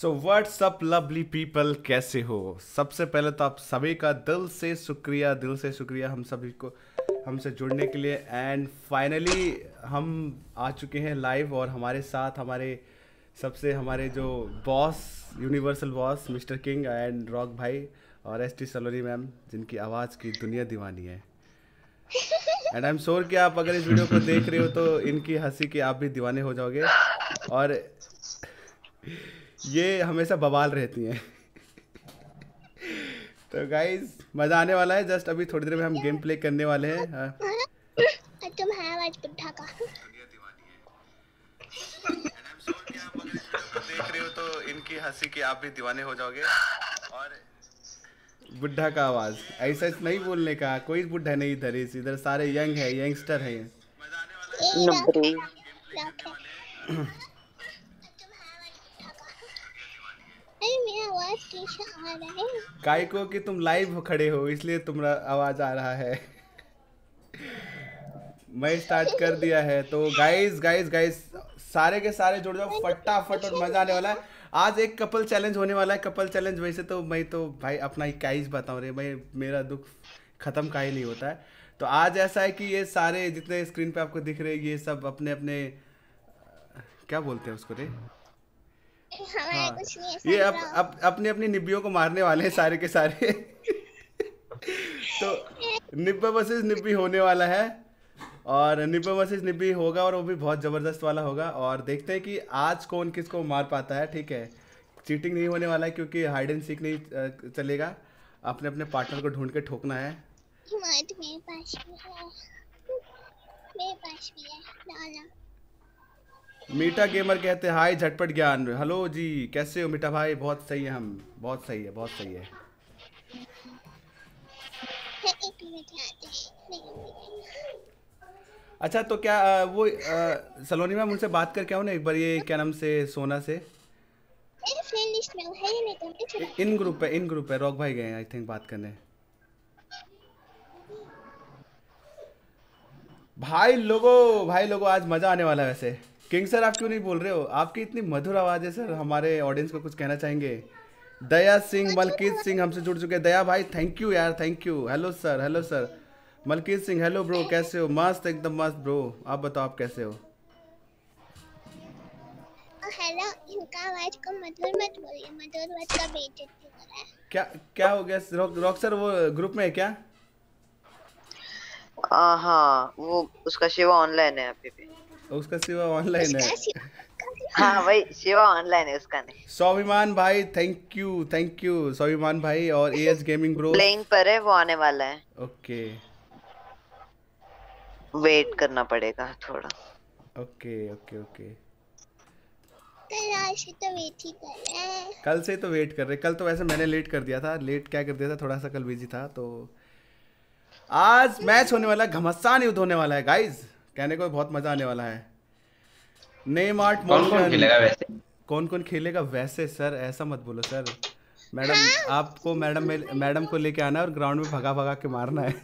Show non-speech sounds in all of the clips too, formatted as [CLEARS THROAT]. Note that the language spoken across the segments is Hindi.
So what's up lovely people कैसे हो? सबसे पहले तो आप सभी का दिल से शुक्रिया, दिल से शुक्रिया हम सभी को, हमसे जुड़ने के लिए। एंड फाइनली हम आ चुके हैं लाइव और हमारे साथ हमारे, सबसे हमारे जो boss universal boss mister king and rock भाई और एस टी सलोनी मैम जिनकी आवाज़ की दुनिया दीवानी है। एंड आई एम श्योर कि आप अगर इस वीडियो को देख रहे हो तो इनकी हँसी के आप भी दीवाने हो जाओगे। और ये हमेशा बवाल रहती हैं। तो गाइज़ मज़ा आने वाला है। जस्ट अभी थोड़ी देर में हम गेम प्ले करने वाले हैं। तुम आवाज़ बुढ़ा का देख रहे हो तो इनकी हँसी के। आप भी दीवाने हो जाओगे और बुढ़ा का आवाज़। ऐसा नहीं बोलने का। कोई बुढ़ा नहीं इधर इस इधर सारे यंग है यंगस्टर है ए रॉक नब्बे रॉक है अरे मेरा आवाज़ कैसे काय को कि तुम लाइव खड़े हो, इसलिए तुम्हारा आवाज़ आ रहा है। मैं स्टार्ट कर दिया है तो गाइस गाइस गाइस सारे के सारे जुड़ जाओ, फटाफट और मज़ा आने वाला है। आज एक कपल चैलेंज होने वाला है कपल चैलेंज वैसे तो मैं तो भाई अपना ही काइज बताऊँ रे, मैं, मेरा दुख खत्म का ही नहीं होता है। तो आज ऐसा है कि ये सारे जितने स्क्रीन पे आपको दिख रहे हैं, ये सब अपने अपने क्या बोलते हैं उसको रे? हाँ। कुछ नहीं ये अप, अप, अपनी अपनी निब्बियों को मारने वाले हैं सारे के सारे। तो निब्बा वर्सेस निब्बी होने वाला है और निब्बा वर्सेस निब्बी होगा और वो भी बहुत ज़बरदस्त वाला होगा और देखते हैं कि आज कौन किसको मार पाता है ठीक है। चीटिंग नहीं होने वाला है क्योंकि हाइड एंड सीख नहीं चलेगा। अपने अपने पार्टनर को ढूंढ के ठोकना है। मेरे पास भी है। मेरे पास भी है। लाला मीठा गेमर कहते हैं, हाय, झटपट ज्ञान। हेलो जी, कैसे हो मीठा भाई? बहुत सही है हम। बहुत सही है, बहुत सही है। है हैं अच्छा तो क्या वो सलोनी मैम उनसे बात करके आओ ना एक बार, ये क्या नाम से, सोना से? है ही इन ग्रुप पे इन ग्रुप पे रॉक भाई गए आई थिंक बात करने। भाई लोगो भाई लोगो, आज मज़ा आने वाला है वैसे। किंग सर आप क्यों नहीं बोल रहे हो? आपकी इतनी मधुर आवाज़ है सर। हमारे ऑडियंस को कुछ कहना चाहेंगे? दया सिंह मलकीत सिंह हमसे जुड़ चुके हैं। दया भाई थैंक यू यार thank you hello sir hello sir Malkit Singh hello bro कैसे हो? मस्त एकदम मस्त ब्रो आप बताओ आप कैसे हो? हेलो इनका आवाज़ को मधुर मत बोलिए मधुर मत का बेइज्जती हो रहा है। क्या क्या हो गया? रॉक रॉक सर वो ग्रुप में है क्या? हाँ वो उसका शिवा ऑनलाइन है अभी भी। उसका सिवा ऑनलाइन है। हाँ भाई शिवा ऑनलाइन है उसका नहीं। स्वाभिमान भाई थैंक यू थैंक यू स्वाभिमान भाई और एएस गेमिंग ब्रो प्लेइंग पर है वो आने वाला है। ओके वेट करना पड़ेगा थोड़ा। ओके ओके ओके कल से तो वेट कर रहे कल से तो वेट कर रहे कल तो वैसे मैंने लेट कर दिया था। लेट क्या कर दिया था? थोड़ा सा कल बिज़ी था तो आज मैच होने वाला है घमासान युद्ध होने वाला है गाइस कहने को बहुत मज़ा आने वाला है। नेम आर्ट कौन कौन खेलेगा वैसे? कौन कौन खेलेगा वैसे सर? ऐसा मत बोलो सर। मैडम आपको मैडम में मैडम को लेके आना है और ग्राउंड में भगा भगा के मारना है।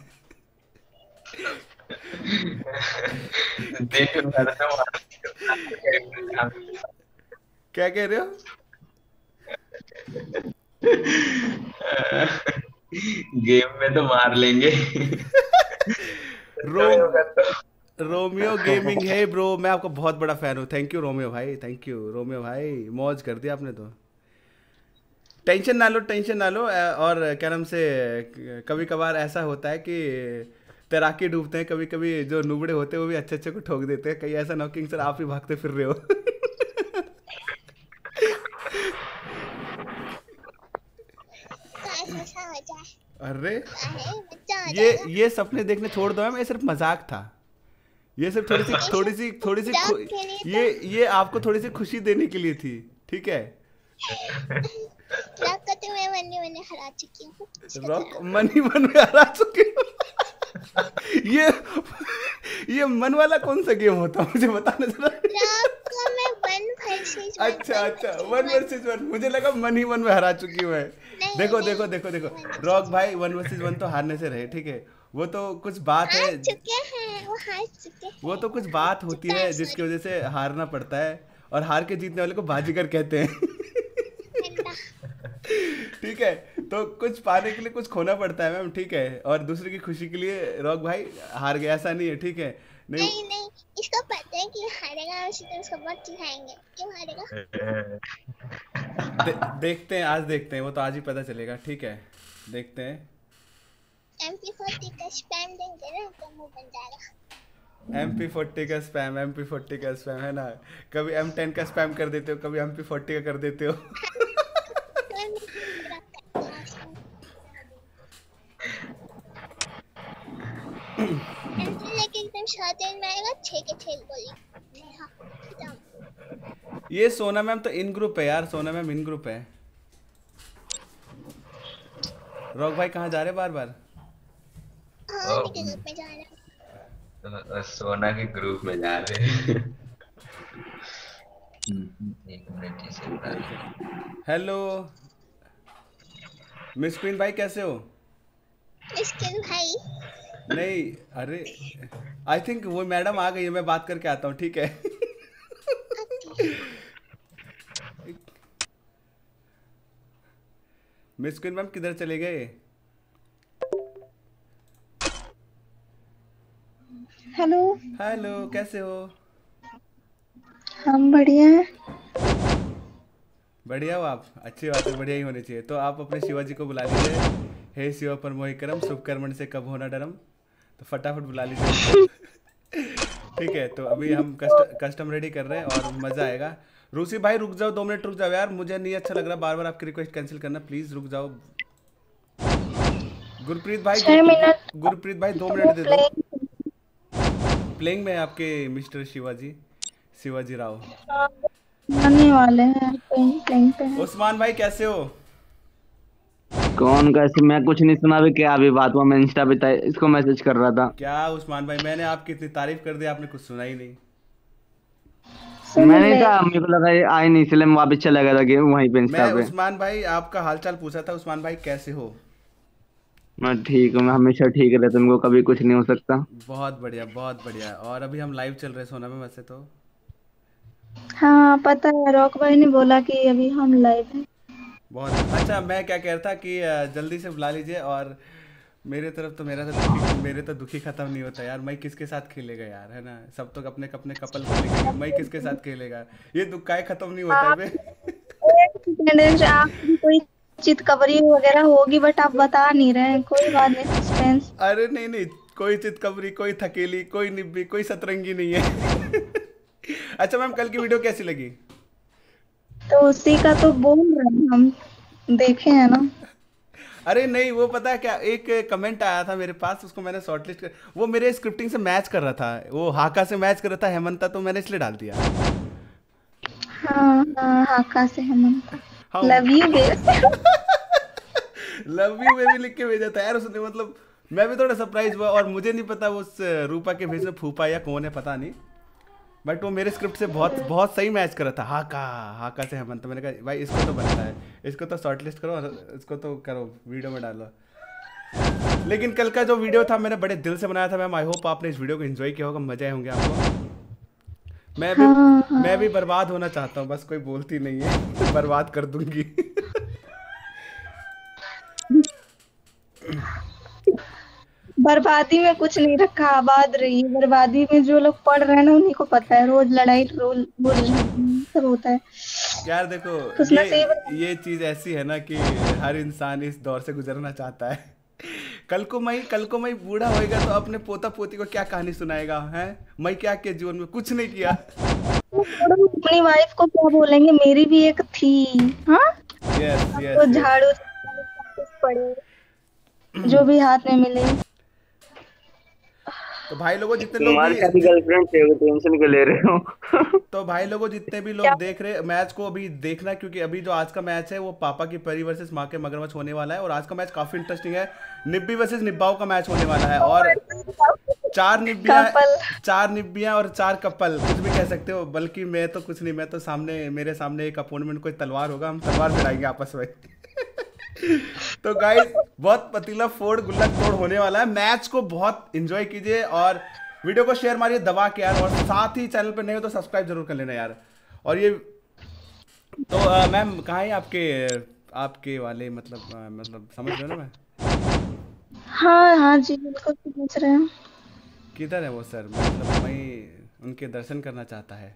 क्या कह रहे हो? गेम में तो मार लेंगे। [LAUGHS] रो रोमियो गेमिंग है ब्रो मैं आपका बहुत बड़ा फ़ैन हूँ। थैंक यू रोमियो भाई थैंक यू रोमियो भाई मौज कर दिया आपने तो। टेंशन ना लो टेंशन ना लो और क्या नाम से कभी कभार ऐसा होता है कि तैराकी डूबते हैं कभी कभी जो नुबड़े होते हैं वो भी अच्छे अच्छे को ठोक देते हैं। कहीं ऐसा ना हो किंग सर आप ही भागते फिर रहे हो। अरे ये ये सपने देखने छोड़ दो मैं सिर्फ़ मज़ाक था। ये सिर्फ़ थोड़ी सी [LAUGHS] थोड़ी सी थोड़ी सी लिए तो- ये ये आपको थोड़ी सी खुशी देने के लिए थी ठीक है? रॉक को मैं वन्य वन्य हरा चुकी हूँ। रॉक मन ही मन में हरा चुके हो। ये ये मन वाला कौन सा गेम होता है? मुझे बताना जरा अच्छा अच्छा वन वर्सेस वन। मुझे लगा मन ही मन में हरा चुकी हूँ देखो देखो देखो देखो। रॉक भाई वन वर्सेस वन तो हारने से रहे ठीक है? वो तो कुछ बात है। चुके वो हार चुके हैं। वो तो कुछ बात होती है जिसकी वजह से हारना पड़ता है और हार के जीतने वाले को बाजीगर कहते हैं। ठीक है तो कुछ पाने के लिए कुछ खोना पड़ता है मैम ठीक है। और दूसरे की खुशी के लिए रॉक भाई हार गया ऐसा नहीं है ठीक है। नहीं। नहीं नहीं इसको पता है कि हारेगा उसी दिन उसको बहुत चिढ़ाएँगे। क्यों हारेगा? दे, देखते हैं आज देखते हैं वो तो आज ही पता चलेगा ठीक है। देखते हैं। एमपी फोर्टी का स्पैम देंगे ना तो मुँह बन जाएगा। एम पी फोर्टी का स्पैम एम पी फोर्टी का स्पैम है ना? कभी एम टेन का स्पैम कर देते हो कभी एम पी फोर्टी का कर देते हो। हूँ उसको। एमपी लेके एकदम शॉर्ट में आएगा छः के छः गोली ये सोना मैम तो इन ग्रुप है यार सोना मैम इन ग्रुप है। रॉक भाई कहाँ जा रहे बार बार हाँ लेकिन ग्रुप में जा रहा हूँ। सोना के ग्रुप में जा रहे हैं। लें। हेलो। मिस क्वीन भाई कैसे हो? भाई। नहीं अरे आई थिंक वो मैडम आ गई है मैं बात करके आता हूँ ठीक है? मिस क्वीन मैम किधर चले गए? हेलो। हेलो कैसे हो? हम बढ़िया हैं। बढ़िया हो आप? अच्छी बात है बढ़िया ही होनी चाहिए। तो आप अपने शिवाजी को बुला लीजिए। हे शिव पर मोहि करम शुभ कर्मण से कब होना डरम? तो फटाफट बुला लीजिए। ठीक है तो अभी हम कस्ट, कस्टम रेडी कर रहे हैं और मज़ा आएगा। रूसी भाई रुक जाओ दो मिनट रुक जाओ यार। मुझे नहीं अच्छा लग रहा बार बार आपकी रिक्वेस्ट कैंसिल करना। प्लीज़ रुक जाओ। गुरप्रीत भाई गुरप्रीत भाई दो मिनट दे दो। प्लेइंग में आपके मिस्टर शिवाजी? शिवाजी राव। आने वाले हैं कहीं पे उस्मान भाई कैसे हो? कौन कैसे? मैं कुछ नहीं सुना अभी क्या अभी बात हुआ मैं इंस्टा पे इसको मैसेज कर रहा था। क्या उस्मान भाई मैंने आपकी इतनी तारीफ़ कर दी आपने कुछ सुना ही नहीं। मैंने कहा मेरे को लगा ये आए नहीं इसलिए मैं वापस चला गया था वहीं पे इंस्टा मैं पे। उस्मान भाई आपका हालचाल पूछा था उस्मान भाई कैसे हो? मैं ठीक हूँ मैं हमेशा ठीक रहता हूँ, मेरे को कभी कुछ नहीं हो सकता। बहुत बढ़िया बहुत बढ़िया। और अभी हम लाइव चल रहे हैं सोना में वैसे तो। हाँ पता है रॉक भाई ने बोला कि अभी हम लाइव हैं। बहुत अच्छा मैं क्या कह रहा था कि जल्दी से बुला लीजिए और मेरे तरफ़ तो मेरा तो दुखी मेरे तो दुखी खत्म नहीं होता यार। मैं किसके साथ खेलेगा यार है ना? सब तो अपने अपने कपल को लेके मैं किसके साथ खेलेगा? ये दुख काय खत्म नहीं होता है बे अटेंडेंस आपकी कोई चितकबरी वगैरह होगी बट आप बता नहीं रहे हैं। कोई बात नहीं सस्पेंस अरे नहीं नहीं कोई चितकबरी कोई थकेली कोई निब्बी कोई सतरंगी नहीं है। [LAUGHS] अच्छा मैम कल की वीडियो कैसी लगी? तो उसी का तो बोल रहे हैं हम। देखे हैं ना। अरे नहीं वो पता है क्या एक कमेंट आया था मेरे पास उसको मैंने शॉर्टलिस्ट कर वो मेरे स्क्रिप्टिंग से मैच कर रहा था। वो हाका से मैच कर रहा था हेमंता तो मैंने इसलिए डाल दिया। हाँ हाँ हाका से Hemant. Love you love you में भी लिख के भेजा था। यार उसने मतलब मैं भी थोड़ा सरप्राइज़ हुआ और मुझे नहीं पता वो उस रूपा के भेज में फूफा या कौन है पता नहीं। बट वो मेरे स्क्रिप्ट से बहुत बहुत सही मैच कर रहा था। हाका हाका से हेमंत मैंने कहा भाई इसको तो बनता है। इसको तो शॉर्टलिस्ट करो और इसको तो करो वीडियो में डालो। लेकिन कल का जो वीडियो था मैंने बड़े दिल से बनाया था। मैम आई होप आपने इस वीडियो को एंजॉय किया होगा। मज़ा आए होंगे आपको। मैं भी हाँ, हाँ। मैं भी बर्बाद होना चाहता हूँ बस कोई बोलती नहीं है बर्बाद कर दूँगी। बर्बादी में कुछ नहीं रखा आबाद रही है बर्बादी में जो लोग पढ़ रहे हैं ना उन्हीं को पता है रोज लड़ाई रोज बोल सब होता है। यार देखो ये ये चीज़ ऐसी है ना कि हर इंसान इस दौर से गुजरना चाहता है। कल को मई कल को मई बूढ़ा होएगा तो अपने पोता पोती को क्या कहानी सुनाएगा है? मैं क्या किया जीवन में कुछ नहीं किया? अपनी वाइफ को क्या बोलेंगे? मेरी भी एक थी। हाँ? यस yes, यस झाड़ू पड़े जो भी हाथ में मिले। तो भाई लोगों जितने लोग गर्लफ्रेंड थे टेंशन क्यों ले रहे हो? तो भाई लोगों जितने भी लोग देख रहे मैच को अभी देखना क्योंकि अभी जो आज का मैच है वो पापा की परी वर्सेस माँ के मगरमच्छ होने वाला है और आज का मैच काफ़ी इंटरेस्टिंग है। निब्बी वर्सेस निब्बाओ का मैच होने वाला है और चार निब्बियाँ चार निब्बियाँ और चार कपल कुछ भी कह सकते हो बल्कि मैं तो कुछ नहीं मैं तो सामने मेरे सामने एक अपोनेंट कोई तलवार होगा हम तलवार भिड़ाएँगे आपस में। तो गाइस बहुत पतीला फोड़ गुल्लक तोड़ होने वाला है। मैच को बहुत एंजॉय कीजिए और वीडियो को शेयर मारिए दबा के यार और साथ ही चैनल पे नहीं हो तो सब्सक्राइब ज़रूर कर लेना यार। और ये तो मैम कहाँ है आपके आपके वाले मतलब अ, मतलब समझ रहे हो ना मैं? हाँ हाँ जी बिल्कुल समझ रहे हैं। किधर है वो सर मतलब मैं उनके दर्शन करना चाहता है।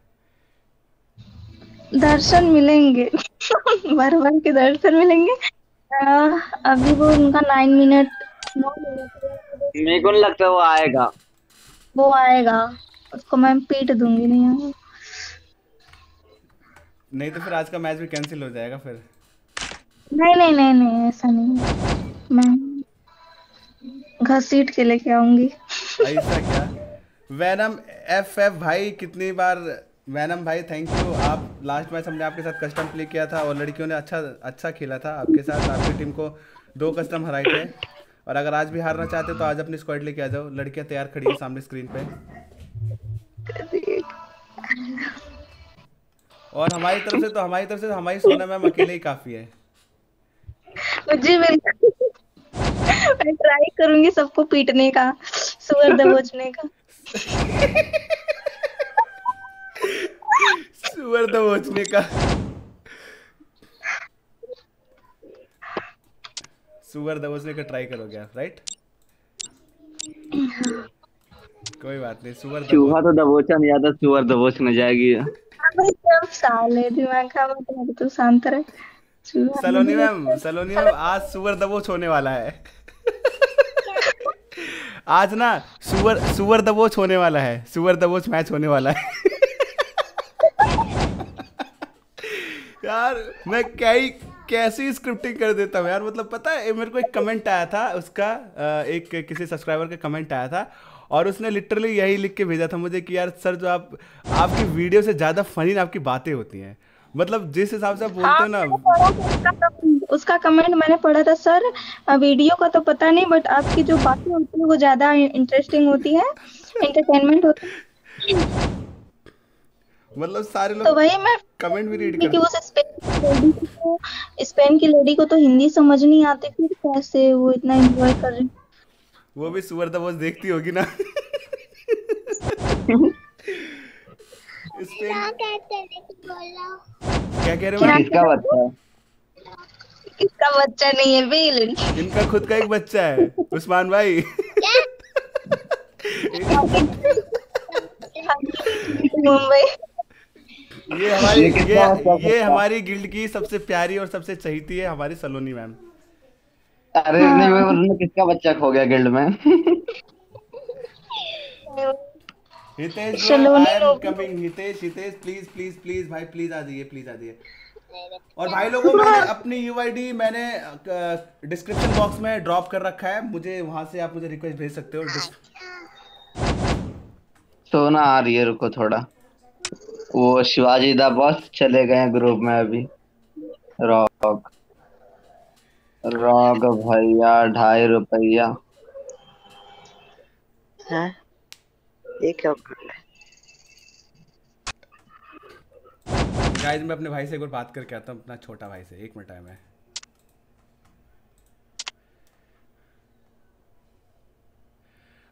दर्शन मिलेंगे। [LAUGHS] बार बार के दर्शन मिलेंगे। आ, अभी वो उनका नाइन मिनट मेरे को नहीं लगता वो आएगा। वो आएगा उसको मैं पीट दूँगी नहीं नहीं तो फिर आज का मैच भी कैंसिल हो जाएगा फिर। नहीं नहीं नहीं नहीं ऐसा नहीं। मैं घसीट के लेके आऊँगी। ऐसा क्या? वैनम एफ़ एफ़ भाई कितनी बार वैनम भाई थैंक यू आप लास्ट मैच हमने आपके साथ कस्टम प्ले किया था और लड़कियों ने अच्छा अच्छा खेला था आपके साथ। आपकी टीम को दो कस्टम हराए थे। और अगर आज भी हारना चाहते तो आज अपनी स्क्वाड लेके आ जाओ। लड़कियाँ तैयार खड़ी है सामने स्क्रीन पे। और हमारी तरफ़ से तो हमारी तरफ़ से तो हमारी सोना मैम अकेले ही काफ़ी है। मुझे मैं ट्राई करूँगी सबको पीटने का सुअर दबोचने का। [LAUGHS] सुअर दबोचने का। सुअर दबोचने का ट्राई करोगे आप राइट कोई बात नहीं सुअर चूहा तो दबोचा नहीं जाता सुअर दबोच न जाएगी। साले दिमाग का मतलब तू शांत रह। चूहा सलोनी मैम सलोनी मैम आज सुअर दबोच होने वाला है। आज ना सुअर सुअर दबोच होने वाला है सुअर दबोच मैच होने वाला है। यार मैं क्या ही कैसी स्क्रिप्टिंग कर देता हूँ यार? मतलब पता है मेरे को एक कमेंट आया था उसका एक किसी सब्सक्राइबर का कमेंट आया था और उसने लिटरली यही लिख के भेजा था मुझे कि यार सर जो आप आपकी वीडियो से ज़्यादा फनी आपकी बातें होती हैं। मतलब जिस हिसाब से आप बोलते हो ना उसका उसका कमेंट मैंने पढ़ा था सर वीडियो का तो पता नहीं बट आपकी जो बातें होती है वो ज़्यादा इंटरेस्टिंग होती है एंटरटेनमेंट होता है। मतलब सारे लोग तो वही मैं कमेंट भी रीड कि करते उस स्पेन की लेडी को स्पेन की लेडी को तो हिंदी समझ नहीं आती फिर कैसे वो इतना एंजॉय कर रही वो भी सुअर दबोच देखती होगी ना। स्पेन क्या कहते हैं बोलो। क्या कह रहे हो? किसका बच्चा है? इसका बच्चा नहीं है बेल। इनका खुद का एक बच्चा है उस्मान भाई। [LAUGHS] मुंबई। ये हमारी ये ये अच्छा ये हमारी गिल्ड की सबसे प्यारी और सबसे चहीती है हमारी सलोनी मैम। अरे नहीं हूँ, किसका बच्चा खो गया गिल्ड में? Hitesh Saloni I am coming Hitesh Hitesh please please please भाई प्लीज़ आ जाइए प्लीज़ आ जाइए। और भाई लोगों मैंने अपनी यूआईडी मैंने डिस्क्रिप्शन बॉक्स में ड्रॉप कर रखा है। मुझे वहाँ से आप मुझे रिक्वेस्ट भेज सकते हो। सोना आ रही है रुको थोड़ा। वो शिवाजी दा बॉस चले गए ग्रुप में अभी। रॉक। रॉक भैया ढाई रुपया। हैं? ये क्या कर रहा है? गाइस मैं अपने भाई से एक बार बात करके आता हूँ अपना छोटा भाई से। एक मिनट टाइम है।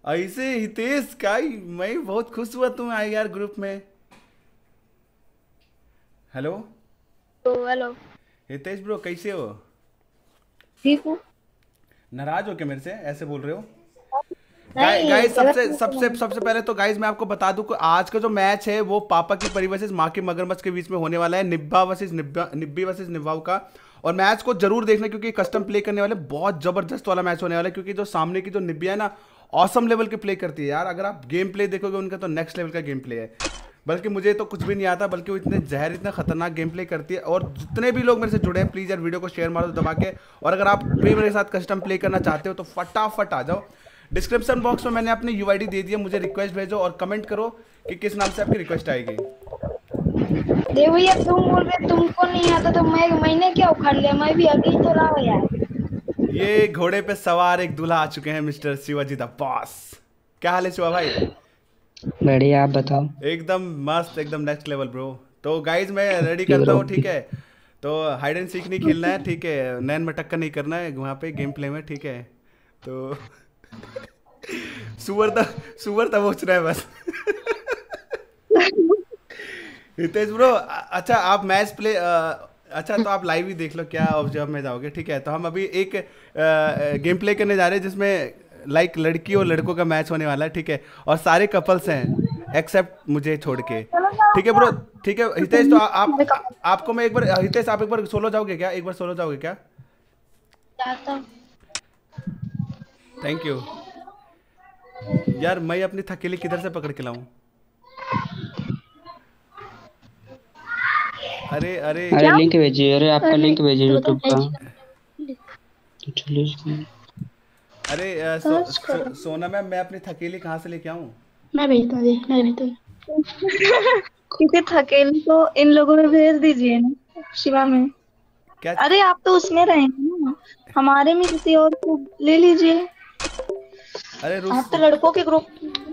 ऐसे हितेश का मैं बहुत खुश हुआ तुम आए यार ग्रुप में। हेलो? हेलो। हितेश ब्रो कैसे हो? ठीक हूँ। नाराज़ हो क्या मेरे से? ऐसे बोल रहे हो? गाइस सबसे सबसे सबसे पहले तो गाइस मैं आपको बता दूँ कि आज का जो मैच है वो पापा की परी वर्सेस माँ के मगरमच्छ के बीच में होने वाला है निब्बा वर्सेस निब्बा निब्बी वर्सेस निब्बाऊ का। और मैच को ज़रूर देखना क्योंकि कस्टम प्ले करने वाले बहुत ज़बरदस्त वाला मैच होने वाला है क्योंकि जो सामने की जो निब्बिया है ना औसम लेवल के प्ले करती है यार। अगर आप गेम प्ले देखोगे उनका तो नेक्स्ट लेवल का गेम प्ले है। बल्कि मुझे तो कुछ भी नहीं आता बल्कि वो इतने जहर इतना खतरनाक गेम प्ले करती है और जितने भी लोग मेरे से जुड़े हैं प्लीज़ यार वीडियो को शेयर मारो दबा के और अगर आप भी मेरे साथ कस्टम प्ले करना चाहते हो तो फटाफट आ जाओ। डिस्क्रिप्शन बॉक्स में मैंने अपनी यूआईडी दे दिया मुझे रिक्वेस्ट भेजो और कमेंट करो कि किस नाम से आपकी रिक्वेस्ट आएगी। देव भैया तुम बोल रहे तुमको नहीं आता तो मैं मैंने क्या उखाड़ लिया? मैं भी अभी तो रहा हूँ यार। ये घोड़े पे सवार एक दूल्हा आ चुके हैं मिस्टर शिवाजी द बॉस क्या हाल है शिवा भाई? बढ़िया आप बताओ। एकदम मस्त एकदम नेक्स्ट लेवल ब्रो तो गाइज़ मैं [LAUGHS] रेडी करता हूँ ठीक है? तो हाइड एंड सीक नहीं खेलना है ठीक है? नैन मटक्का नहीं करना है वहाँ पे गेम प्ले में ठीक है? तो [LAUGHS] सुअर द सुअर दबोच रहा है बस। [LAUGHS] हितेश ब्रो अच्छा आप मैच प्ले अच्छा तो आप लाइव ही देख लो क्या ऑब्ज़र्व में जाओगे ठीक है? तो हम अभी एक गेम प्ले करने जा रहे हैं जिसमें लाइक लड़की और लड़कों का मैच होने वाला है ठीक है? और सारे कपल्स हैं एक्सेप्ट मुझे छोड़ के। ठीक है ब्रो ठीक है हितेश तो आ, आप आपको मैं एक बार हितेश आप एक बार सोलो जाओगे क्या? एक बार सोलो जाओगे क्या? थैंक यू यार मैं अपनी थकेली किधर से पकड़ के लाऊं? अरे अरे। अरे लिंक भेजिए अरे आपका लिंक भेजिए यूट्यूब का। चलिए इसमें। अरे अ, सो, सो, सोना मैम मैं अपनी थकेली कहाँ से लेके आऊँ? मैं भेजता हूँ जी मैं भेजता हूँ। [LAUGHS] क्योंकि थकेली तो इन लोगों में भेज दीजिए ना शिवा में। क्या अरे आप तो उसमें रहेंगे ना। हमारे में किसी और को ले लीजिए। अरे रूस आप तो लड़कों के ग्रुप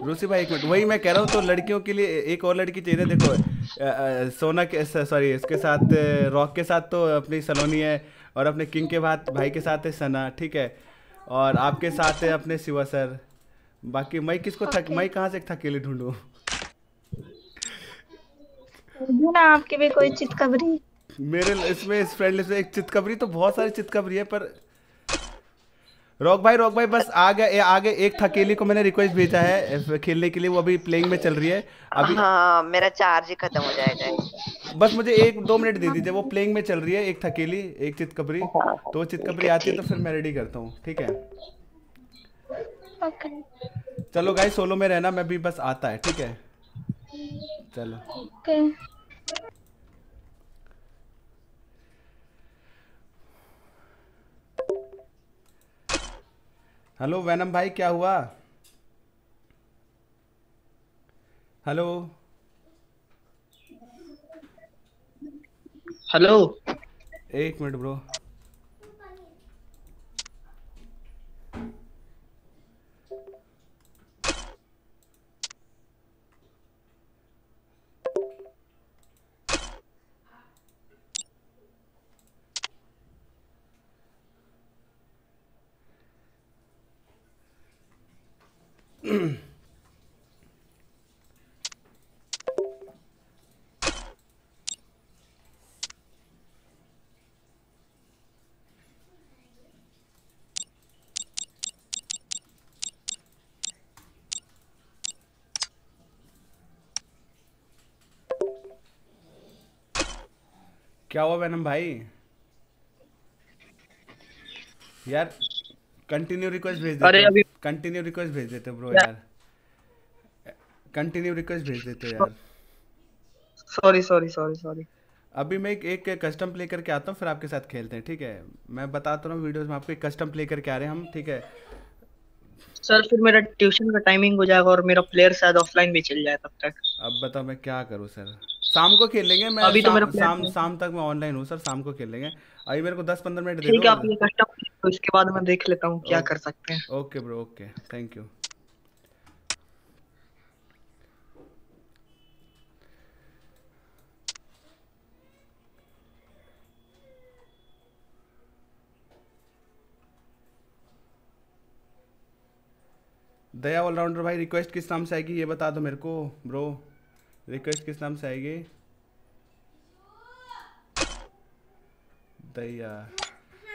रूसी भाई एक मिनट वही मैं कह रहा हूँ तो लड़कियों के लिए एक और लड़की चाहिए देखो अ, अ, सोना के सॉरी इसके साथ रॉक के साथ तो अपनी सलोनी है और अपने किंग के बाद भाई के साथ है सना ठीक है। और आपके साथ है अपने शिवा सर। बाकी मैं किसको थक मैं कहाँ से एक ढूंढू? ना आपके भी कोई चितकबरी। मेरे इसमें इस फ्रेंड लिस्ट में एक चितकबरी तो बहुत सारी चितकबरी है पर रॉक भाई रॉक भाई बस आ गए आगे एक थकेली को मैंने रिक्वेस्ट भेजा है खेलने के लिए वो अभी प्लेइंग में चल रही है। अभी हाँ मेरा चार्ज ही खत्म हो जाएगा। बस मुझे एक दो मिनट दे दीजिए वो प्लेइंग में चल रही है एक थकेली एक चितकबरी। तो वो चितकबरी आती है तो फिर मैं रेडी करता हूँ ठीक है? ओके चलो गाइस सोलो में रहना मैं भी बस आता है ठीक है? चलो। हेलो वैनम भाई क्या हुआ? हेलो? हेलो? एक मिनट ब्रो। क्या हुआ वैनम भाई? यार कंटिन्यू रिक्वेस्ट भेज दे अरे अभी- कंटिन्यू रिक्वेस्ट भेज देते ब्रो यार। कंटिन्यू रिक्वेस्ट भेज देते यार। सॉरी सॉरी सॉरी सॉरी अभी मैं एक, एक कस्टम प्ले करके आता हूँ फिर आपके साथ खेलते हैं ठीक है? मैं बताता हूँ वीडियोस में आपको एक कस्टम प्ले करके आ रहे हैं हम ठीक है? सर फिर मेरा ट्यूशन का टाइमिंग हो जाएगा और मेरा प्लेयर शायद ऑफलाइन भी चल जाए तब तक। अब बताओ मैं क्या करूँ सर शाम को खेल लेंगे मैं अभी तो शाम, मेरा शाम शाम तक मैं ऑनलाइन हूँ सर शाम को खेल लेंगे। अभी मेरे को दस पंद्रह मिनट दे ठीक है आप ये कस्टम तो इसके बाद मैं देख लेता हूँ क्या कर सकते हैं। Okay bro okay thank you Daya allrounder भाई रिक्वेस्ट किस नाम से आएगी ये बता दो मेरे को ब्रो। रिक्वेस्ट किस नाम से आएगी? दया।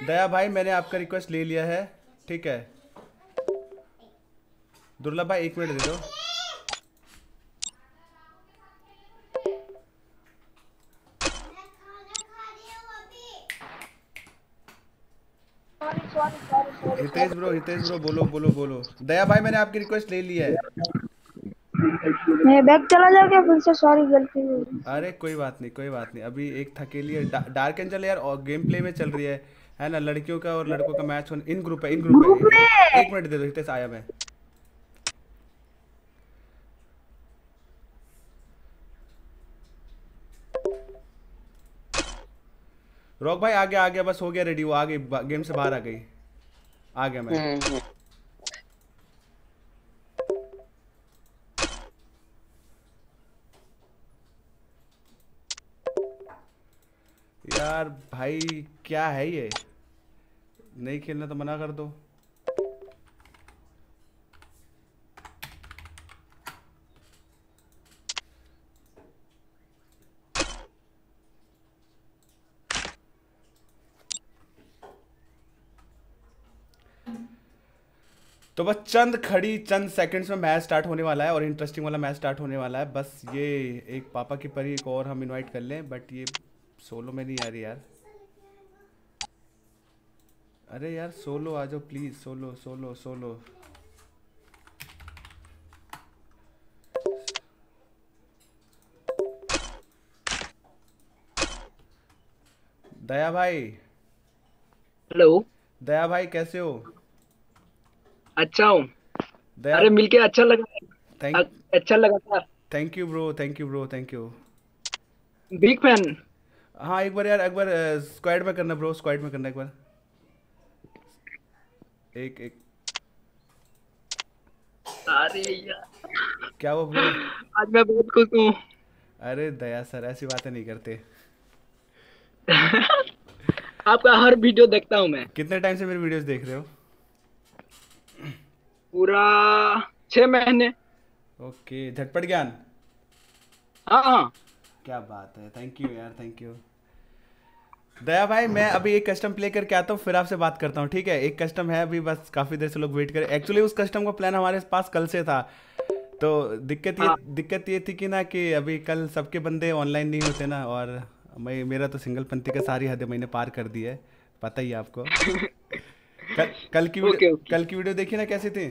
दया भाई मैंने आपका रिक्वेस्ट ले लिया है ठीक है? दुर्लभ भाई एक मिनट दे दो। हितेश ब्रो हितेश ब्रो बोलो बोलो बोलो। दया भाई मैंने आपकी रिक्वेस्ट ले ली है। मैं बैग चला जाऊँगा फिर से सॉरी गलती हो गई। अरे कोई बात नहीं कोई बात नहीं। अभी एक थकेली है। डा, डार्क एंजल यार और गेम प्ले में चल रही है। है ना? लड़कियों का और लड़कों का मैच होने इन ग्रुप है इन ग्रुप है। एक मिनट दे दो हितेश आया मैं। रॉक भाई आ गया आ गया बस हो गया रेडी वो आ गई गेम से बाहर आ गई। आ गया मैं। यार भाई, क्या है ये? नहीं खेलना तो मना कर दो। तो बस चंद खड़ी, चंद सेकंड्स में मैच स्टार्ट होने वाला है और इंटरेस्टिंग वाला मैच स्टार्ट होने वाला है। बस ये एक पापा की परी एक और हम इनवाइट कर लें बट ये सोलो में नहीं आ रही यार। अरे यार सोलो आ जाओ please solo solo solo Daya भाई। हेलो। दया भाई कैसे हो? अच्छा हूँ। दया अरे मिलके अच्छा लगा। थैंक अच्छा लगा thank you bro thank you bro thank you big fan. हाँ एक बार यार एक बार स्क्वाड में करना ब्रो स्क्वाड में करना एक बार। एक एक। अरे यार। क्या हुआ ब्रो आज मैं बहुत खुश हूँ। अरे दया सर ऐसी बातें नहीं करते। [LAUGHS] आपका हर वीडियो देखता हूँ मैं। कितने टाइम से मेरी वीडियोस देख रहे हो? पूरा छह महीने। ओके झटपट ज्ञान। हाँ हाँ। क्या बात है थैंक यू यार थैंक यू दया भाई मैं अभी एक कस्टम प्ले करके आता हूँ फिर आपसे बात करता हूँ ठीक है? एक कस्टम है अभी बस काफ़ी देर से लोग वेट कर एक्चुअली उस कस्टम का प्लान हमारे पास कल से था। तो दिक्कत ये हाँ। दिक्कत ये थी कि ना कि अभी कल सबके बंदे ऑनलाइन नहीं होते ना और मैं मेरा तो सिंगल पंथी का सारी हद मैंने पार कर दी है पता ही आपको। [LAUGHS] कल कल की ओके, वीडियो ओके। कल की वीडियो देखी ना कैसी थी?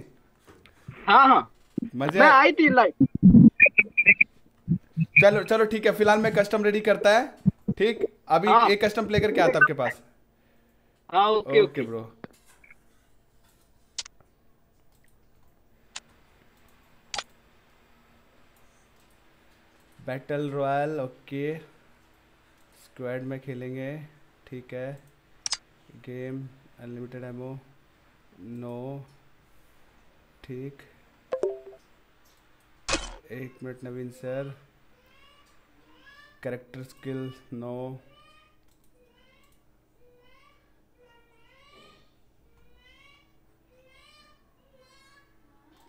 हाँ हाँ। मज़े मैं आई थी लाइव चलो चलो ठीक है फ़िलहाल मैं कस्टम रेडी करता है ठीक? अभी हाँ। एक कस्टम प्ले करके आता आपके पास? हाँ okay okay bro battle royale okay. Squad में खेलेंगे ठीक है। गेम अनलिमिटेड एमओ नो ठीक। एक minute Naveen sir character skill no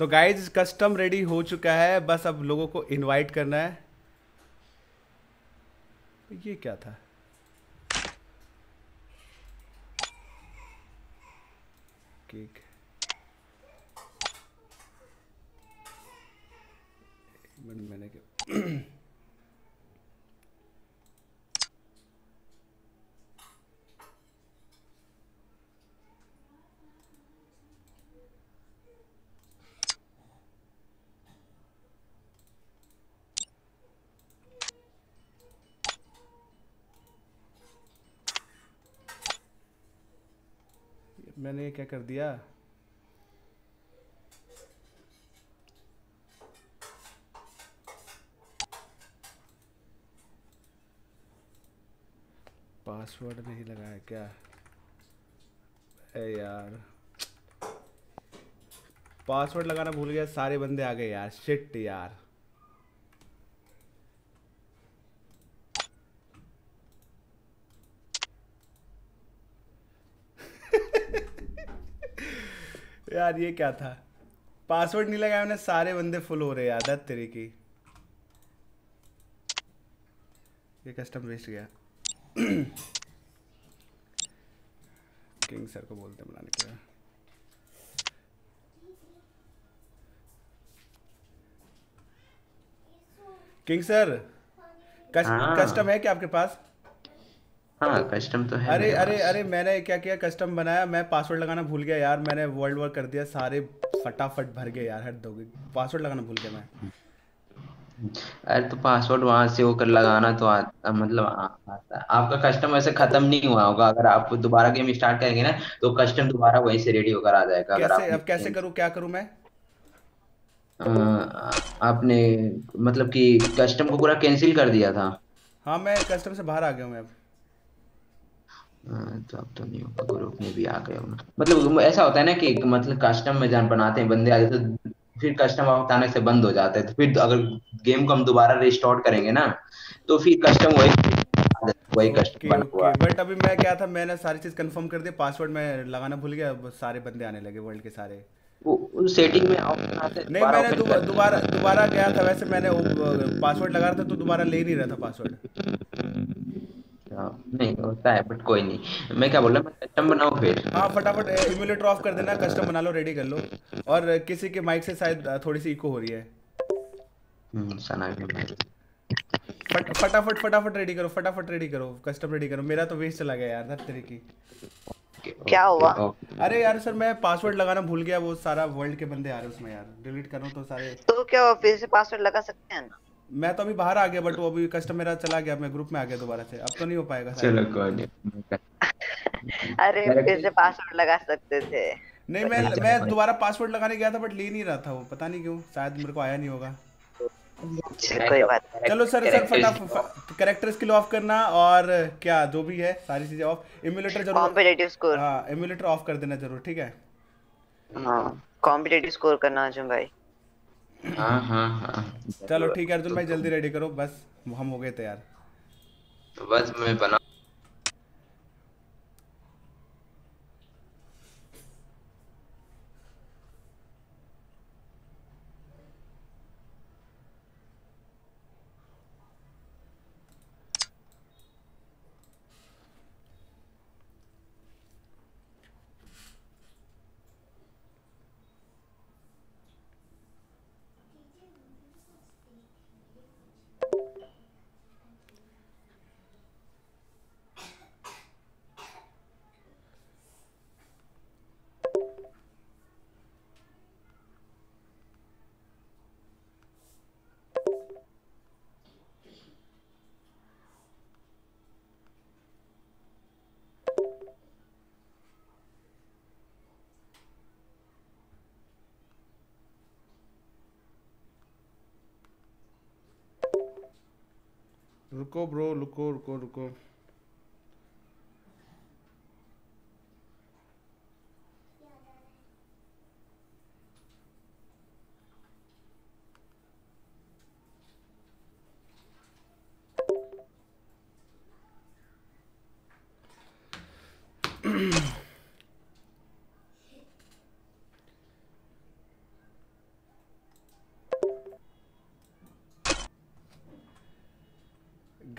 तो गाइज़ कस्टम रेडी हो चुका है। बस अब लोगों को इनवाइट करना है। ये क्या था? केक एक मिनट मैंने क्या मैंने ये क्या कर दिया? पासवर्ड नहीं लगाया क्या? ए यार। पासवर्ड लगाना भूल गया, सारे बंदे आ गए यार। शिट यार। यार ये क्या था? पासवर्ड नहीं लगाया मैंने सारे बंदे फुल हो रहे हैं आदत तेरी की। ये कस्टम वेस्ट गया। [CLEARS THROAT] किंग सर को बोलते बनाने के लिए। किंग सर हाँ। कस्टम है क्या आपके पास? हाँ कस्टम तो है अरे अरे। अरे मैंने क्या किया? कस्टम बनाया मैं पासवर्ड लगाना भूल गया यार मैंने वर्ल्ड वॉर कर दिया सारे फटाफट भर गए यार हद हो गई। पासवर्ड लगाना भूल गया मैं। अरे तो पासवर्ड वहाँ से होकर लगाना तो आ, मतलब आ, आता है। आपका कस्टम वैसे खत्म नहीं हुआ होगा अगर आप दोबारा गेम स्टार्ट करेंगे ना तो कस्टम दोबारा वहीं से रेडी होकर आ जाएगा अगर कैसे आपने अब कैसे करूँ क्या करूँ मैं? अ, आपने मतलब कि कस्टम को पूरा कैंसिल कर दिया था। हाँ मैं कस्टम से बाहर आ गया हूँ मैं अब। तो अब तो नहीं होगा ग्रुप में भी आ गए मतलब ऐसा होता है ना कि मतलब कस्टम में जब बनाते हैं बंदे आते तो फिर कस्टम अचानक से बंद हो जाता है तो फिर अगर गेम को हम दोबारा रिस्टार्ट करेंगे ना तो फिर कस्टम वही वही कस्टम बन हुआ बट अभी मैं क्या था मैंने सारी चीज़ कंफर्म कर दी पासवर्ड मैं लगाना भूल गया सारे बंदे आने लगे वर्ल्ड के सारे। वो सेटिंग में नहीं मैंने दोबारा दोबारा गया था वैसे मैंने पासवर्ड लगा रहा था तो दोबारा ले नहीं रहा था पासवर्ड [LAUGHS] नहीं होता है बट कोई नहीं। मैं क्या बोल रहा हूँ कस्टम बनाओ फिर? हाँ फटाफट इम्यूलेटर ऑफ़ कर देना कस्टम बना लो रेडी कर लो। और किसी के माइक से शायद थोड़ी सी इको हो रही है। हम्म, सना के भाई फट, फटाफट फटाफट रेडी करो फटाफट रेडी करो कस्टम रेडी करो। मेरा तो वेस्ट चला गया यार धर तेरे की। क्या हुआ? अरे यार सर मैं पासवर्ड लगाना भूल गया वो सारा वर्ल्ड के बंदे आ रहे हैं उसमें यार। डिलीट करो तो सारे तो क्या फिर से पासवर्ड लगा सकते हैं? ना मैं तो अभी बाहर आ गया बट वो अभी कस्टम मेरा चला गया मैं ग्रुप में आ गया दोबारा से। अब तो नहीं हो पाएगा चलो कोई नहीं। [LAUGHS] अरे फिर से पासवर्ड लगा सकते थे। नहीं मैं [LAUGHS] मैं दोबारा पासवर्ड लगाने गया था बट ले नहीं रहा था वो पता नहीं क्यों। शायद मेरे को आया नहीं होगा। चलो सर सर फटाफट कैरेक्टर स्किल ऑफ़ करना और क्या जो भी है सारी चीज़ें ऑफ़ इम्यूलेटर ज़रूर कॉम्पिटेटिव स्कोर हाँ इम्यूलेटर ऑफ़ कर देना ज़रूर ठीक है? हाँ कॉम्पिटेटिव स्कोर करना अर्जुन भाई। हाँ हाँ हाँ। चलो ठीक है अर्जुन भाई जल्दी रेडी करो बस हम हो गए तैयार। तो बस मैं बना रुको ब्रो रुको रुको रुको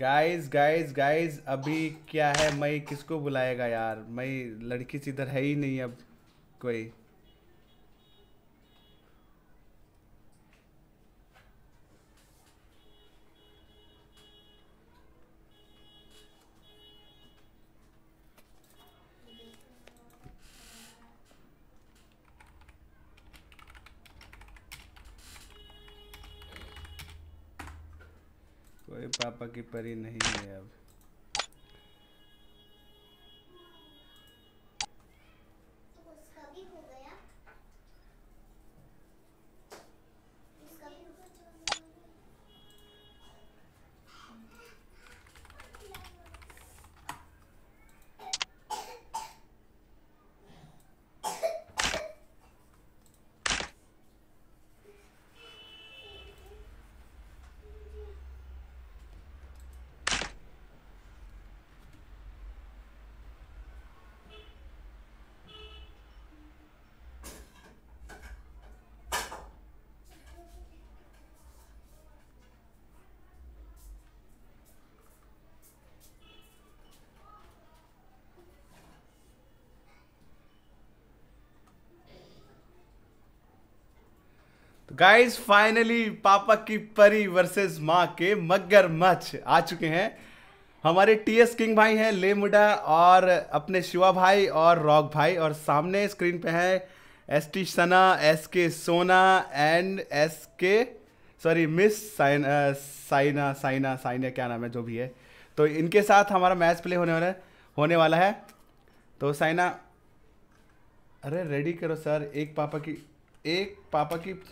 गाइस गाइस गाइस अभी क्या है? मई किसको बुलाएगा यार? मई लड़की इधर है ही नहीं अब, कोई। पापा ही परी नहीं है अब। गाइस फाइनली पापा की परी वर्सेस माँ के मगरमच्छ आ चुके हैं। हमारे टीएस किंग भाई हैं लेमुडा और अपने शिवा भाई और रॉक भाई और सामने स्क्रीन पे है S T Sana S K Sona and S K sorry miss sign Saina Saina Saina क्या नाम है, जो भी है। तो इनके साथ हमारा मैच प्ले होने वाला होने वाला है। तो साइना अरे रेडी करो सर एक पापा की, एक पापा की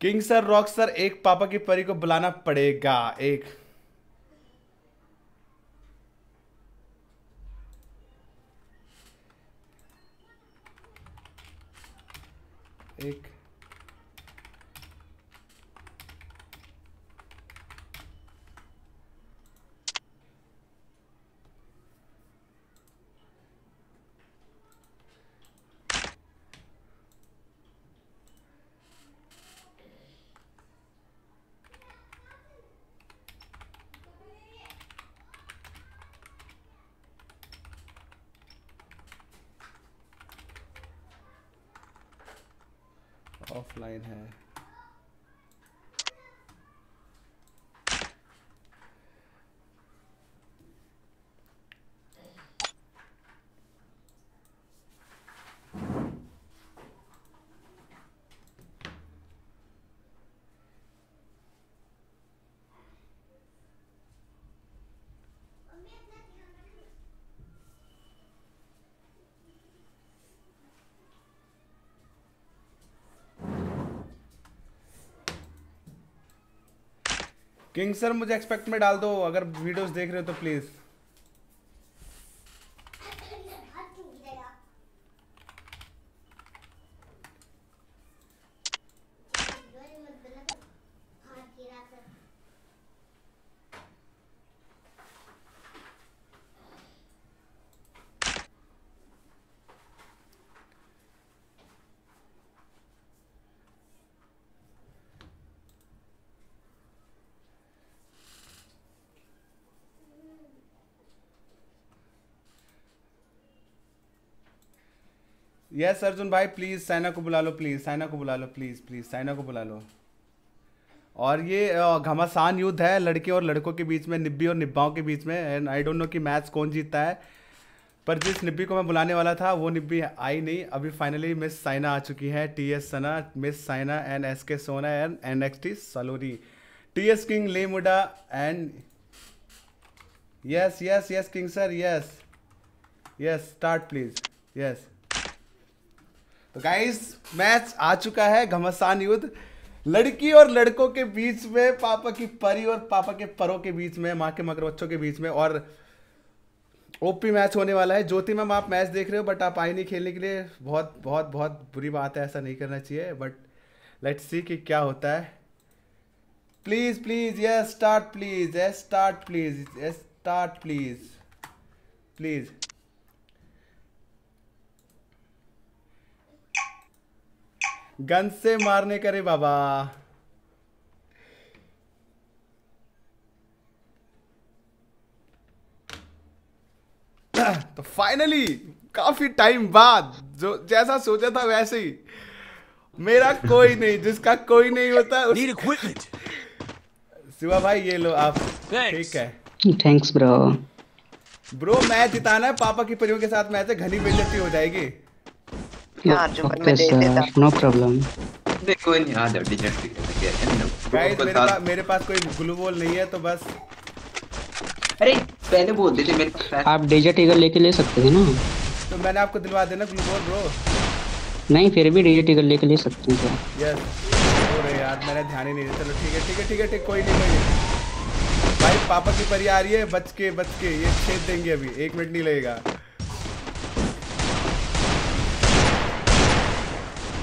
किंग सर रॉक सर एक पापा की परी को बुलाना पड़ेगा। एक। एक ऑफलाइन है किंग सर मुझे एक्सपेक्ट में डाल दो अगर वीडियोस देख रहे हो तो प्लीज़ यस अर्जुन भाई प्लीज़ साइना को बुला लो प्लीज़ साइना को बुला लो प्लीज़ प्लीज़ साइना को बुला लो और ये घमासान युद्ध है, लड़के और लड़कों के बीच में, निब्बी और निब्बाओं के बीच में एंड आई डोंट नो कि मैच कौन जीतता है, पर जिस निब्बी को मैं बुलाने वाला था, वो निब्बी आई नहीं। अभी फाइनली मिस साइना आ चुकी है T S Sana miss Saina and S K Sona and N X T Salori T S king लेमुडा and yes yes yes king sir yes yes start please yes तो गाइस मैच आ चुका है, घमासान युद्ध। लड़की और लड़कों के बीच में, पापा की परी और पापा के परों के बीच में, माँ के मगरबच्चों के बीच में, और ओपी मैच होने वाला है। ज्योति मैम, आप मैच देख रहे हो बट आप आई नहीं खेलने के लिए। बहुत बहुत बहुत बुरी बात है, ऐसा नहीं करना चाहिए बट लेट्स सी कि क्या होता है। Please please yes start please yes start please yes start please please gun से मारने करे बाबा। [CLEARS THROAT] तो फाइनली काफ़ी टाइम बाद जो जैसा सोचा था वैसे ही। मेरा कोई नहीं जिसका कोई नहीं होता उस... शिवा भाई ये लो आप। ठीक है। थैंक्स ब्रो ब्रो मैच जिताना है पापा की परियों के साथ मैच है घनी बेइज्जती हो जाएगी। हाँ, अर्जुन मैं देख लेता नो प्रॉब्लम नहीं नहीं आ जाओ डिजर्ट गाइस मेरे पास मेरे पास कोई ग्लू बॉल नहीं है तो बस। अरे पहले बोल देते मेरे पास आप डेजर्ट ईगल लेके ले सकते थे ना? तो मैंने आपको दिलवा देना ग्लू बॉल ब्रो नहीं फिर भी डेजर्ट ईगल लेके ले सकते हैं। सर यस अरे यार मैंने ध्यान ही नहीं दिया। चलो ठीक है ठीक है ठीक है ठीक कोई नहीं कोई नहीं। भाई पापा की परी आ रही है बच के बच के ये छेद देंगे अभी। एक मिनट नहीं लगेगा।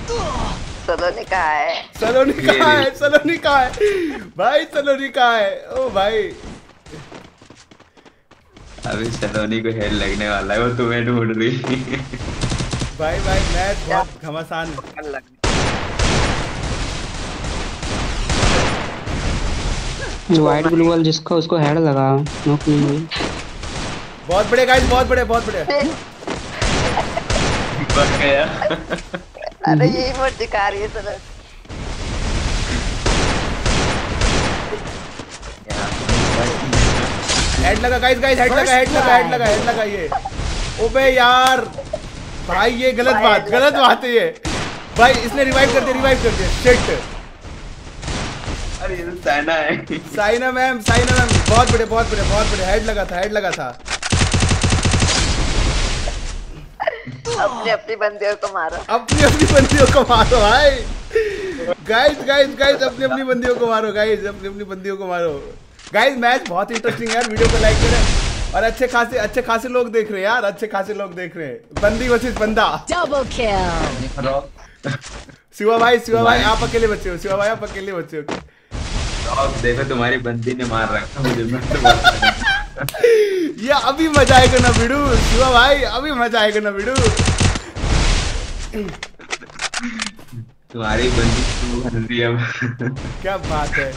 सलोनी कहा है? सलोनी है? सलोनी कहाँ है? भाई सलोनी कहाँ है? ओ भाई। अभी सलोनी को हेड लगने वाला है वो तुम्हें ढूंढ रही भाई भाई मैच बहुत घमासान। वाइट ग्लू वाल जिसका उसको हेड लगा नोक नहीं बहुत बड़े गाइस बहुत बड़े बहुत बड़े [LAUGHS] बच गया। अरे यही मोट दिखा रही है सलोनी हेड लगा गाइस गाइस हेड लगा हेड लगा हेड लगा हेड लगा ये। ओबे यार भाई ये गलत बात गलत बात है ये। भाई इसने रिवाइव कर दिया रिवाइव कर दिया। शिट अरे ये तो साइना है। साइना मैम साइना मैम बहुत बड़े बहुत बड़े बहुत बड़े हेड लगा था हेड लगा था। अपने अपनी बंदियों को मारो। अपनी अपनी बंदियों को मारो भाई गाइस गाइस गाइस अपनी अपनी बंदियों को मारो गाइस अपनी अपनी बंदियों को मारो। गाइस मैच बहुत इंटरेस्टिंग है यार वीडियो को लाइक करें। और अच्छे खासे अच्छे खासे लोग देख रहे हैं यार अच्छे खासे लोग देख रहे हैं। बंदी वर्सेस बंदा। Double kill. शिवा भाई शिवा भाई आप अकेले बच्चे हो शिवा भाई आप अकेले बच्चे हो। देखो तुम्हारी बंदी ने मार रखा मुझे ये अभी मज़ा आएगा ना बिडू शिवा भाई अभी मज़ा आएगा ना बिडू तुम्हारी बंदी क्यों है? अब क्या बात है।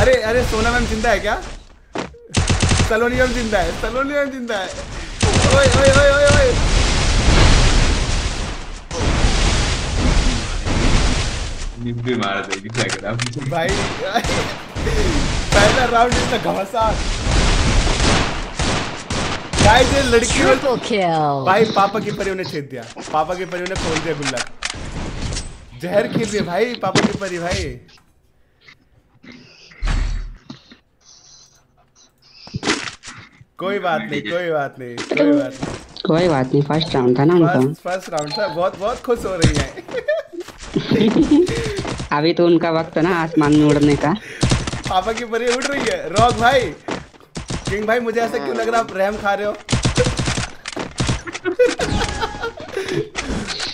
अरे अरे सोना मैम ज़िंदा है क्या? सलोनी मैम ज़िंदा है सलोनी मैम ज़िंदा है। ओए ओए ओए ओए ओए। निब्बे मार देगी रहा मुझे। भाई [LAUGHS] पहला राउंड इतना घमासान। गाइस ये लड़की भाई पापा की परियों ने छेद दिया। पापा की परियों ने खोल दिया गुल्ला जहर खीर दिया। भाई पापा की परी भाई। कोई बात नहीं कोई बात नहीं कोई बात नहीं। कोई बात नहीं फ़र्स्ट राउंड था ना उनका। फ़र्स्ट फ़र्स्ट राउंड था। बहुत बहुत खुश हो रही है। [LAUGHS] अभी तो उनका वक्त है ना आसमान में उड़ने का। पापा की परी उड़ रही है। रॉक भाई किंग भाई मुझे ऐसा क्यों लग रहा आप रहम खा रहे हो? [LAUGHS]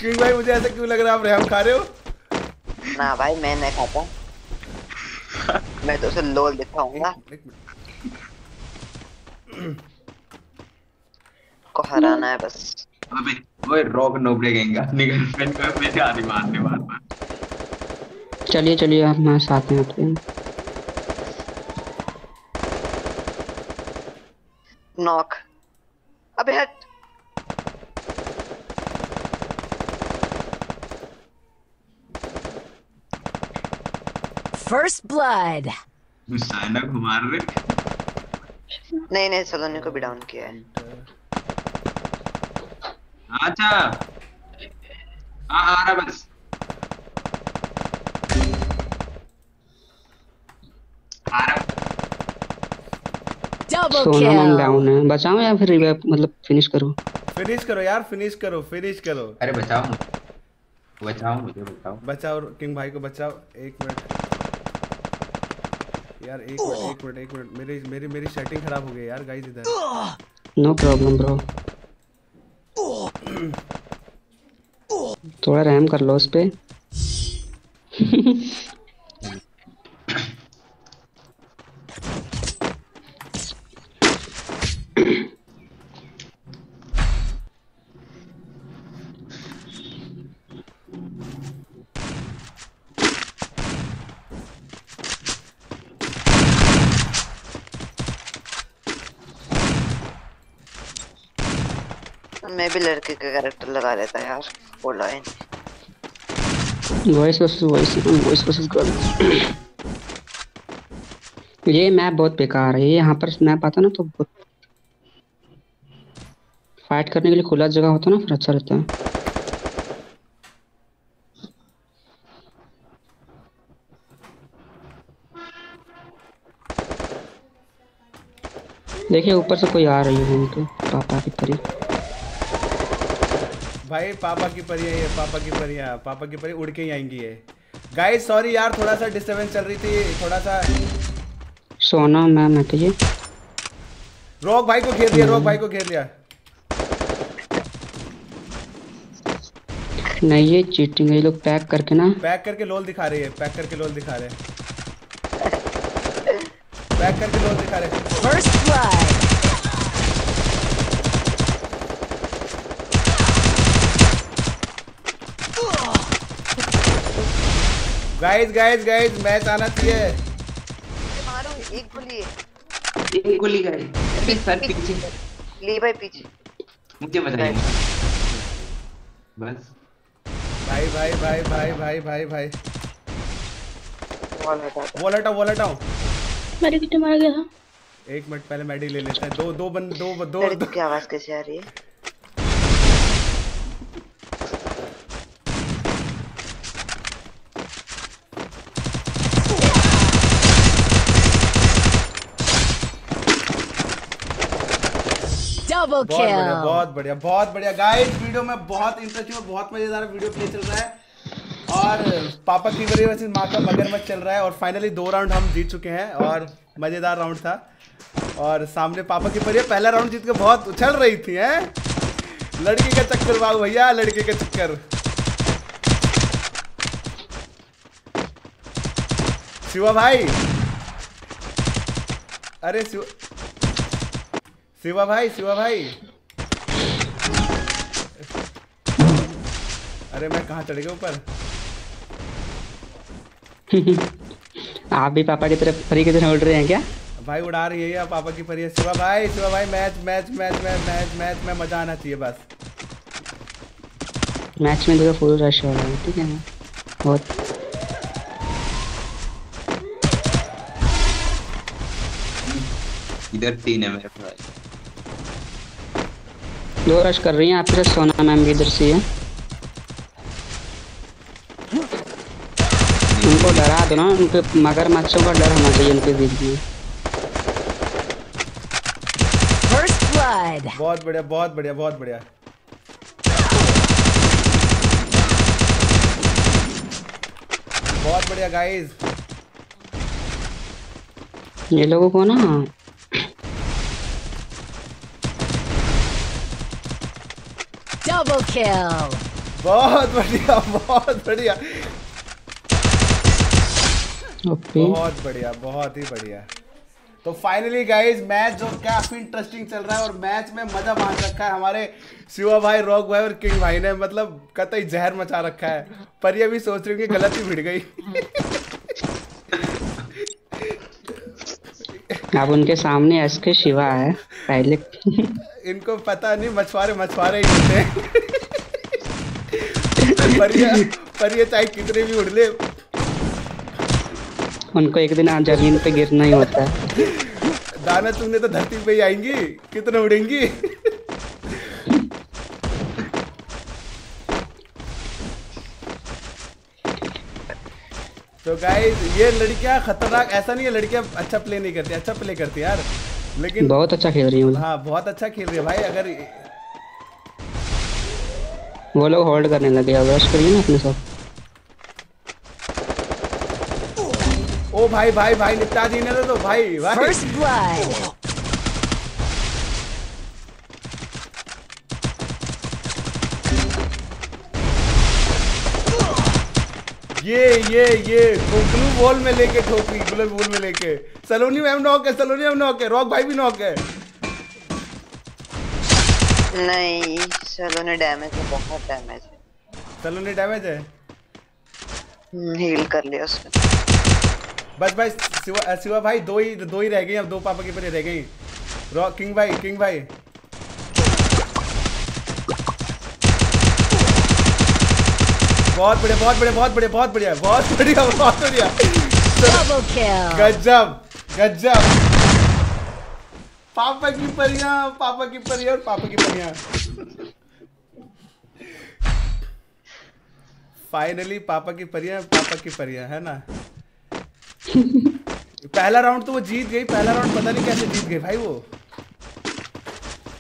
किंग भाई मुझे ऐसा क्यों लग रहा आप रहम खा रहे हो? ना भाई मैं नहीं खाता। मैं तो उसे लोल दिखाऊँगा। को हराना है बस। अबे ओए रॉक नो ब्रेकेंगा अपनी गर्लफ्रेंड को मेरे आदि मारने बार बार चलिए चलिए आप हमारे साथ में आते हैं। नॉक अबे हट First blood. साइना को मार रहे नहीं नहीं सलोनी को भी डाउन किया है। अच्छा हाँ आ रहा बस। आ रहा सोना डाउन है। बचाओ या फिर रिवाइव मतलब फिनिश करो? फिनिश करो यार फिनिश करो फिनिश करो। अरे बचाओ बचाओ मुझे बचाओ। बचाओ किंग भाई को बचाओ। एक मिनट यार एक मिनट एक मिनट एक मिनट मेरी मेरी मेरी सेटिंग खराब हो गई यार गाइस इधर। नो प्रॉब्लम ब्रो थोड़ा रैम कर लो उस पे। [LAUGHS] मैं भी लड़के का कैरेक्टर लगा लेता यार, वो line voice versus voice voice versus girl ये मैप बहुत बेकार है, ये यहाँ पर मैप आता ना तो बहुत फाइट करने के लिए खुला जगह होता ना, फिर अच्छा रहता है। देखिए, ऊपर से कोई आ रही है उनके पापा की परी भाई पापा की परियाँ ये पापा की परियाँ पापा की परी उड़ के ही आएँगी ये। गाइस सॉरी यार थोड़ा सा डिस्टरबेंस चल रही थी थोड़ा सा सोना मैम हटिए रॉक भाई को घेर लिया रॉक भाई को घेर लिया। नहीं ये चीटिंग है ये लोग पैक करके ना पैक करके लोल दिखा रही है पैक करके लोल दिखा रहे हैं। पैक करके लोल दिखा रहे हैं। First blood. Guys guys guys match आना चाहिए। मारो एक गोली एक गोली गई अबे सर पीछे। ली भाई पीछे। मुझे बताइए बस। भाई भाई भाई भाई भाई भाई भाई। वॉल हटा दो। वॉल हटाओ वॉल हटाओ मेरे कितने मारा गया। एक मिनट पहले मेडी ले लेते हैं। दो दो बंद दो दो, लड़की दो की आवाज़ कैसे आ रही है? बहुत बढ़िया kill. बहुत बढ़िया बहुत बढ़िया। गाइस वीडियो में बहुत इंटरेस्टिंग और बहुत मज़ेदार वीडियो प्ले चल रहा है। और पापा की वजह से माँ का मगरमच्छ चल रहा है और फाइनली दो राउंड हम जीत चुके हैं और मज़ेदार राउंड था। और सामने पापा की परिया पहला राउंड जीत के बहुत उछल रही थी हैं? लड़की का चक्कर बाबू भैया लड़के का चक्कर। शिवा भाई। अरे शिवा शिवा भाई शिवा भाई। अरे मैं कहाँ चढ़ गया ऊपर? [LAUGHS] आप भी पापा की तरफ़ परी की तरह उड़ रहे हैं क्या? भाई उड़ा रही है या पापा की परिया शिवा भाई शिवा भाई match match match match match match में मज़ा आना चाहिए बस। मैच में देखो फुल रश हो रहा है ठीक है ना? बहुत इधर तीन है मेरे भाई। दो रश कर रही हैं? आप तरफ़ सोना मैम भी इधर से है उनको डरा दो ना उनके मगरमच्छों का डर होना चाहिए उनके दिल में। बहुत बढ़िया बहुत बढ़िया बहुत बढ़िया। बहुत बढ़िया गाइस ये लोगों को ना Double kill. बहुत बढ़िया बहुत बढ़िया। ओके। बहुत बढ़िया बहुत ही बढ़िया। तो फाइनली गाइस मैच जो काफ़ी इंटरेस्टिंग चल रहा है और मैच में मज़ा बाँध रखा है हमारे शिवा भाई रॉक भाई और किंग भाई ने मतलब कतई जहर मचा रखा है। पर ये भी सोच रही हूँ कि गलती भिड़ गई। अब उनके सामने एस के शिवा है पहले। इनको पता नहीं मछुआरे मछुआरे ही होते हैं। पर ये पर ये चाहे कितने भी उड़ ले। उनको एक दिन ज़मीन पे गिरना ही होता है। दाना तुमने तो धरती पे ही आएँगी कितने उड़ेंगी? तो गाइज़ ये लड़कियाँ खतरनाक ऐसा नहीं है लड़कियाँ अच्छा प्ले नहीं करती अच्छा प्ले करती यार। लेकिन बहुत अच्छा खेल रही है हाँ बहुत अच्छा खेल रही है भाई अगर वो लोग होल्ड करने लगे अब रश करिए ना अपने साथ। ओ भाई भाई भाई निपटा दी ने तो भाई भाई। ये ये ये ग्लू बॉल में लेके ठोकी ग्लू बॉल में लेके। सलोनी मैम नॉक है सलोनी मैम नॉक है रॉक भाई भी नॉक है। नहीं चलो ने डैमेज है बहुत डैमेज है। सलोनी डैमेज है? हील कर लिया उसने। बस भाई शिवा शिवा भाई दो ही दो ही रह गई अब दो पापा की परे रह गई। रॉक किंग भाई किंग भाई। बहुत बढ़िया बहुत बढ़िया बहुत बढ़िया बहुत बढ़िया बहुत बढ़िया बहुत बढ़िया। गजब गजब। पापा की परियाँ पापा की परियाँ और पापा की परियाँ। फाइनली पापा की परियाँ पापा की परियाँ है ना? पहला राउंड तो वो जीत गई पहला राउंड पता नहीं कैसे जीत गई भाई वो।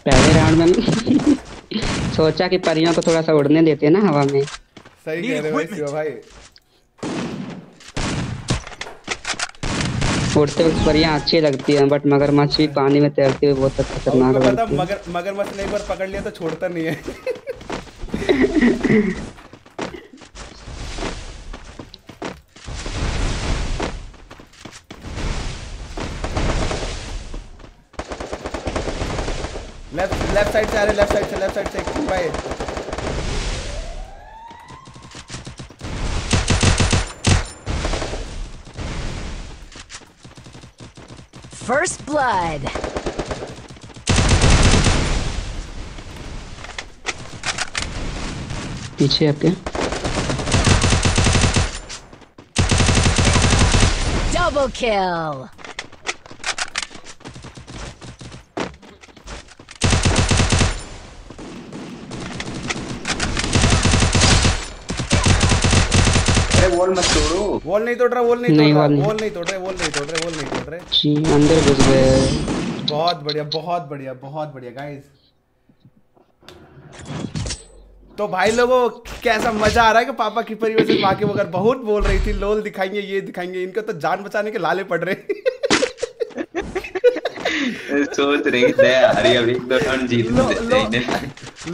पहले राउंड में सोचा कि परियों को थोड़ा सा उड़ने देते ना हवा में। सही कह रहे हो भाई शिवा भाई उड़ते वक्त परियाँ अच्छी लगती है बट मगरमच्छ भी पानी में तैरते हुए बहुत खतरनाक लगती है मगर मगरमच्छ ने एक बार पकड़ लिया तो छोड़ता नहीं है लेफ़्ट लेफ़्ट साइड से आ रहे लेफ़्ट साइड से लेफ़्ट साइड से भाई First blood. पीछे आपके Double kill. अरे वॉल मत तोड़ो। वॉल नहीं तोड़ रहा वॉल नहीं तोड़ रहा। वॉल नहीं। तोड़ रहे वॉल नहीं तोड़ रहे वॉल नहीं तोड़ रहे। जी अंदर घुस गए। बहुत बढ़िया बहुत बढ़िया बहुत बढ़िया गाइस तो भाई लोगों कैसा मज़ा आ रहा है कि पापा की परी वजह से माँ की मगर बहुत बोल रही थी लोल दिखाएँगे ये दिखाएँगे इनको तो जान बचाने के लाले पड़ रहे सोच रही जीत लो- लो-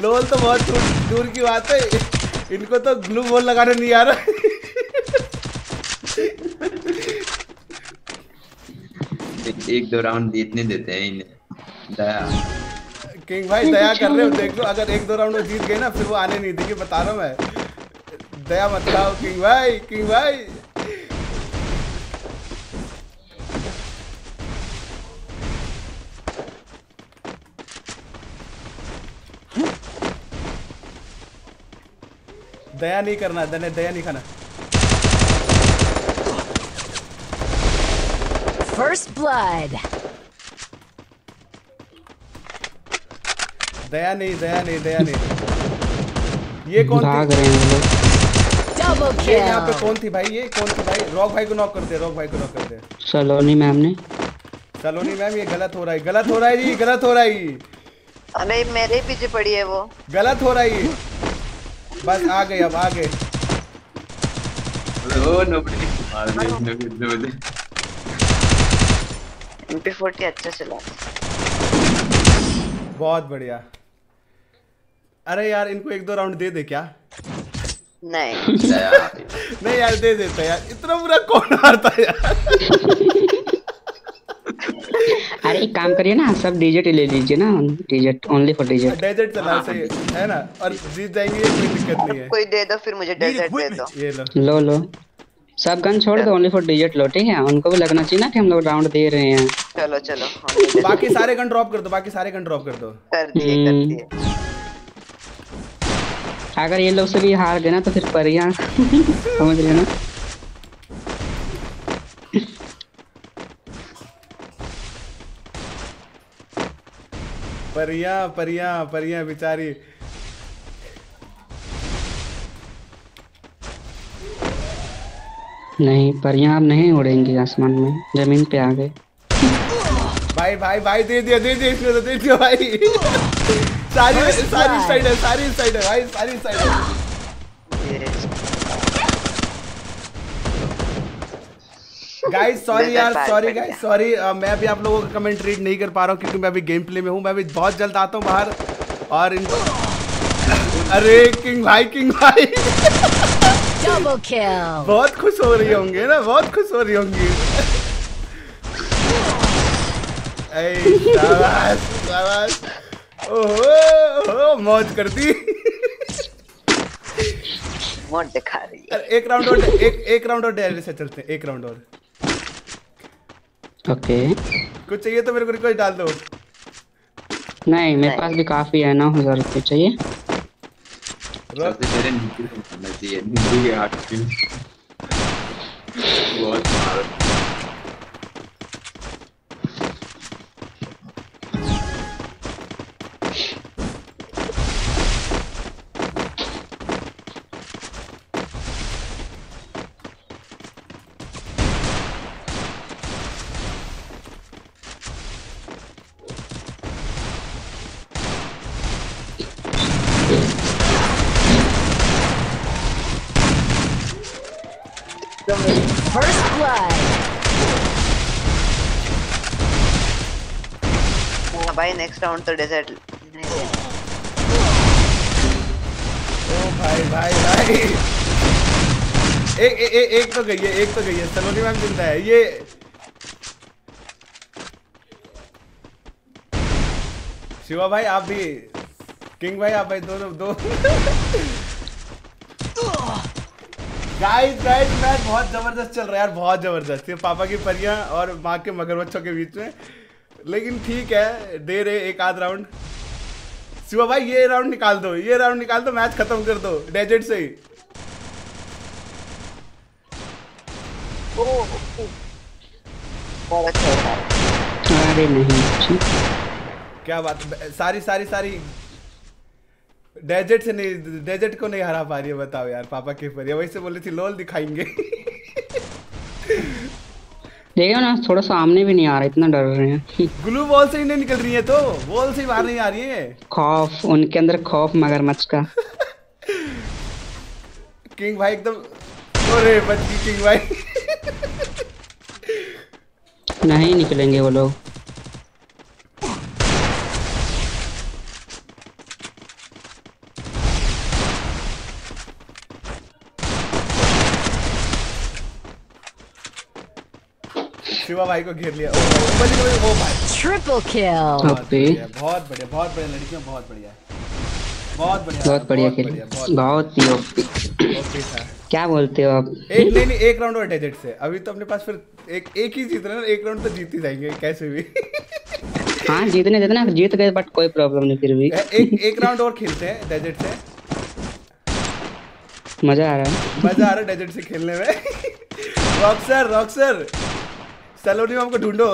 लोल तो बहुत दूर, दूर की बात है। इनको तो ग्लू बोल लगाने नहीं आ रहा। एक- एक दो राउंड जीतने देते हैं इन्हें। दया। किंग भाई, दया कर रहे हो, देख लो, अगर एक दो राउंड जीत गए ना, फिर वो आने नहीं देंगे, बता रहा हूँ मैं। दया मत लाओ, किंग भाई किंग भाई। दया नहीं करना, दया नहीं खाना। First blood. दया नहीं दया नहीं दया नहीं। ये कौन भाग रहे हैं वो लोग। Double ये यहाँ पे कौन थी भाई? ये कौन थी भाई? रॉक भाई को नॉक कर दे रॉक भाई को नॉक कर दे। सलोनी मैम ने। सलोनी मैम ये गलत हो रहा है गलत हो रहा है जी गलत हो रहा है। अरे मेरे पीछे पड़ी है वो। गलत हो रहा है। ये। बस आ गए अब आ गए। ओ नोबडी मार दे मुझे MP40 अच्छा चला। बहुत बढ़िया। अरे यार इनको एक दो राउंड दे दे क्या? नहीं। [LAUGHS] है। नहीं यार दे देता यार। इतना बुरा कौन हारता यार? अरे एक काम करिए ना सब डिजिट ले लीजिए ना digit only four digit desert चला सही है ना? और जीत जाएँगे कोई दिक्कत नहीं है। कोई दे दो फिर मुझे डेजर्ट दे दो। ये लो। लो लो। सब गन छोड़ दो ओनली फॉर डिजिट लो ठीक है। उनको भी लगना चाहिए ना कि हम लोग राउंड दे रहे हैं। चलो चलो बाकी सारे गन ड्रॉप कर दो बाकी सारे गन ड्रॉप कर दो। कर दिए कर हम्म। दिए अगर ये लोग से भी हार गए ना तो फिर परिया [LAUGHS] समझ रहे ना? परियाँ परियाँ परियाँ बेचारी। नहीं परियाँ अब नहीं उड़ेंगी आसमान में ज़मीन पे आ गए। भाई भाई भाई दे दिया दे दिया इसको तो दे दिया भाई। सारी सारी साइड है सारी साइड है भाई सारी साइड है। गाइस सॉरी यार सॉरी गाइस सॉरी मैं भी आप लोगों का कमेंट रीड नहीं कर पा रहा हूँ क्योंकि मैं अभी गेम प्ले में हूँ मैं भी बहुत जल्द आता हूँ बाहर। और इनको अरे किंग भाई किंग भाई। Double kill. बहुत खुश हो रही होंगे ना बहुत खुश हो रही होंगी। शाबाश शाबाश। ओहो ओहो मौज कर दी दिखा रही है। एक राउंड और एक एक राउंड और डेयर से चलते हैं एक राउंड और। ओके। कुछ चाहिए तो मेरे को रिक्वेस्ट डाल दो। नहीं मेरे पास भी काफ़ी है नौ हज़ार रुपये चाहिए? सबसे पहले नीचे को मारना चाहिए नीचे के हाथ पे बहुत मारो नेक्स्ट राउंड तो डेजर्ट ओ भाई भाई भाई। एक ए, ए, एक तो गई है एक तो गई है। सलोनी मैम ज़िंदा है। ये शिवा भाई आप भी किंग भाई आप भाई दोनों दो गाइस गाइस मैच बहुत ज़बरदस्त चल रहा है यार बहुत ज़बरदस्त। ये पापा की परियाँ और माँ के मगरमच्छों के बीच में। लेकिन ठीक है दे रहे एक आध राउंड शिवा भाई ये राउंड निकाल दो ये राउंड निकाल दो मैच खत्म कर दो डेजर्ट से ही। अरे नहीं। क्या बात सारी सारी सारी। डेजर्ट से नहीं डेजर्ट को नहीं हरा पा रही है बताओ यार पापा की परियाँ वैसे बोली थी लोल दिखाएँगे। देखो ना थोड़ा सा सामने भी नहीं आ रहा इतना डर रहे हैं। ग्लू बॉल से ही नहीं निकल रही है तो बॉल से बाहर नहीं आ रही है। खौफ उनके अंदर खौफ मगरमच्छ का। [LAUGHS] किंग भाई एकदम अरे बच किंग भाई। नहीं निकलेंगे वो लोग। शिवा भाई को घेर लिया। ओ भाई, ओ बच गई, ओ भाई Triple kill. बहुत बढ़िया बहुत बढ़िया बहुत बढ़िया लड़कियाँ बहुत बढ़िया। बहुत बढ़िया बहुत बढ़िया बहुत खेल। बढ़िया। बहुत बहुत ही ओपी क्या बोलते हो आप? एक नहीं नहीं एक राउंड और डेजर्ट से। अभी तो अपने पास फिर एक एक ही जीत रहे हैं ना एक राउंड तो जीत ही जाएँगे कैसे भी। हाँ जीतने देते ना जीत गए बट कोई प्रॉब्लम नहीं फिर भी। एक एक राउंड और खेलते हैं डेजर्ट से। मज़ा आ रहा है। मज़ा आ रहा है डेजर्ट से खेलने में। [LAUGHS] रॉक्सर रॉक्सर सलोनी मैम को ढूंढो।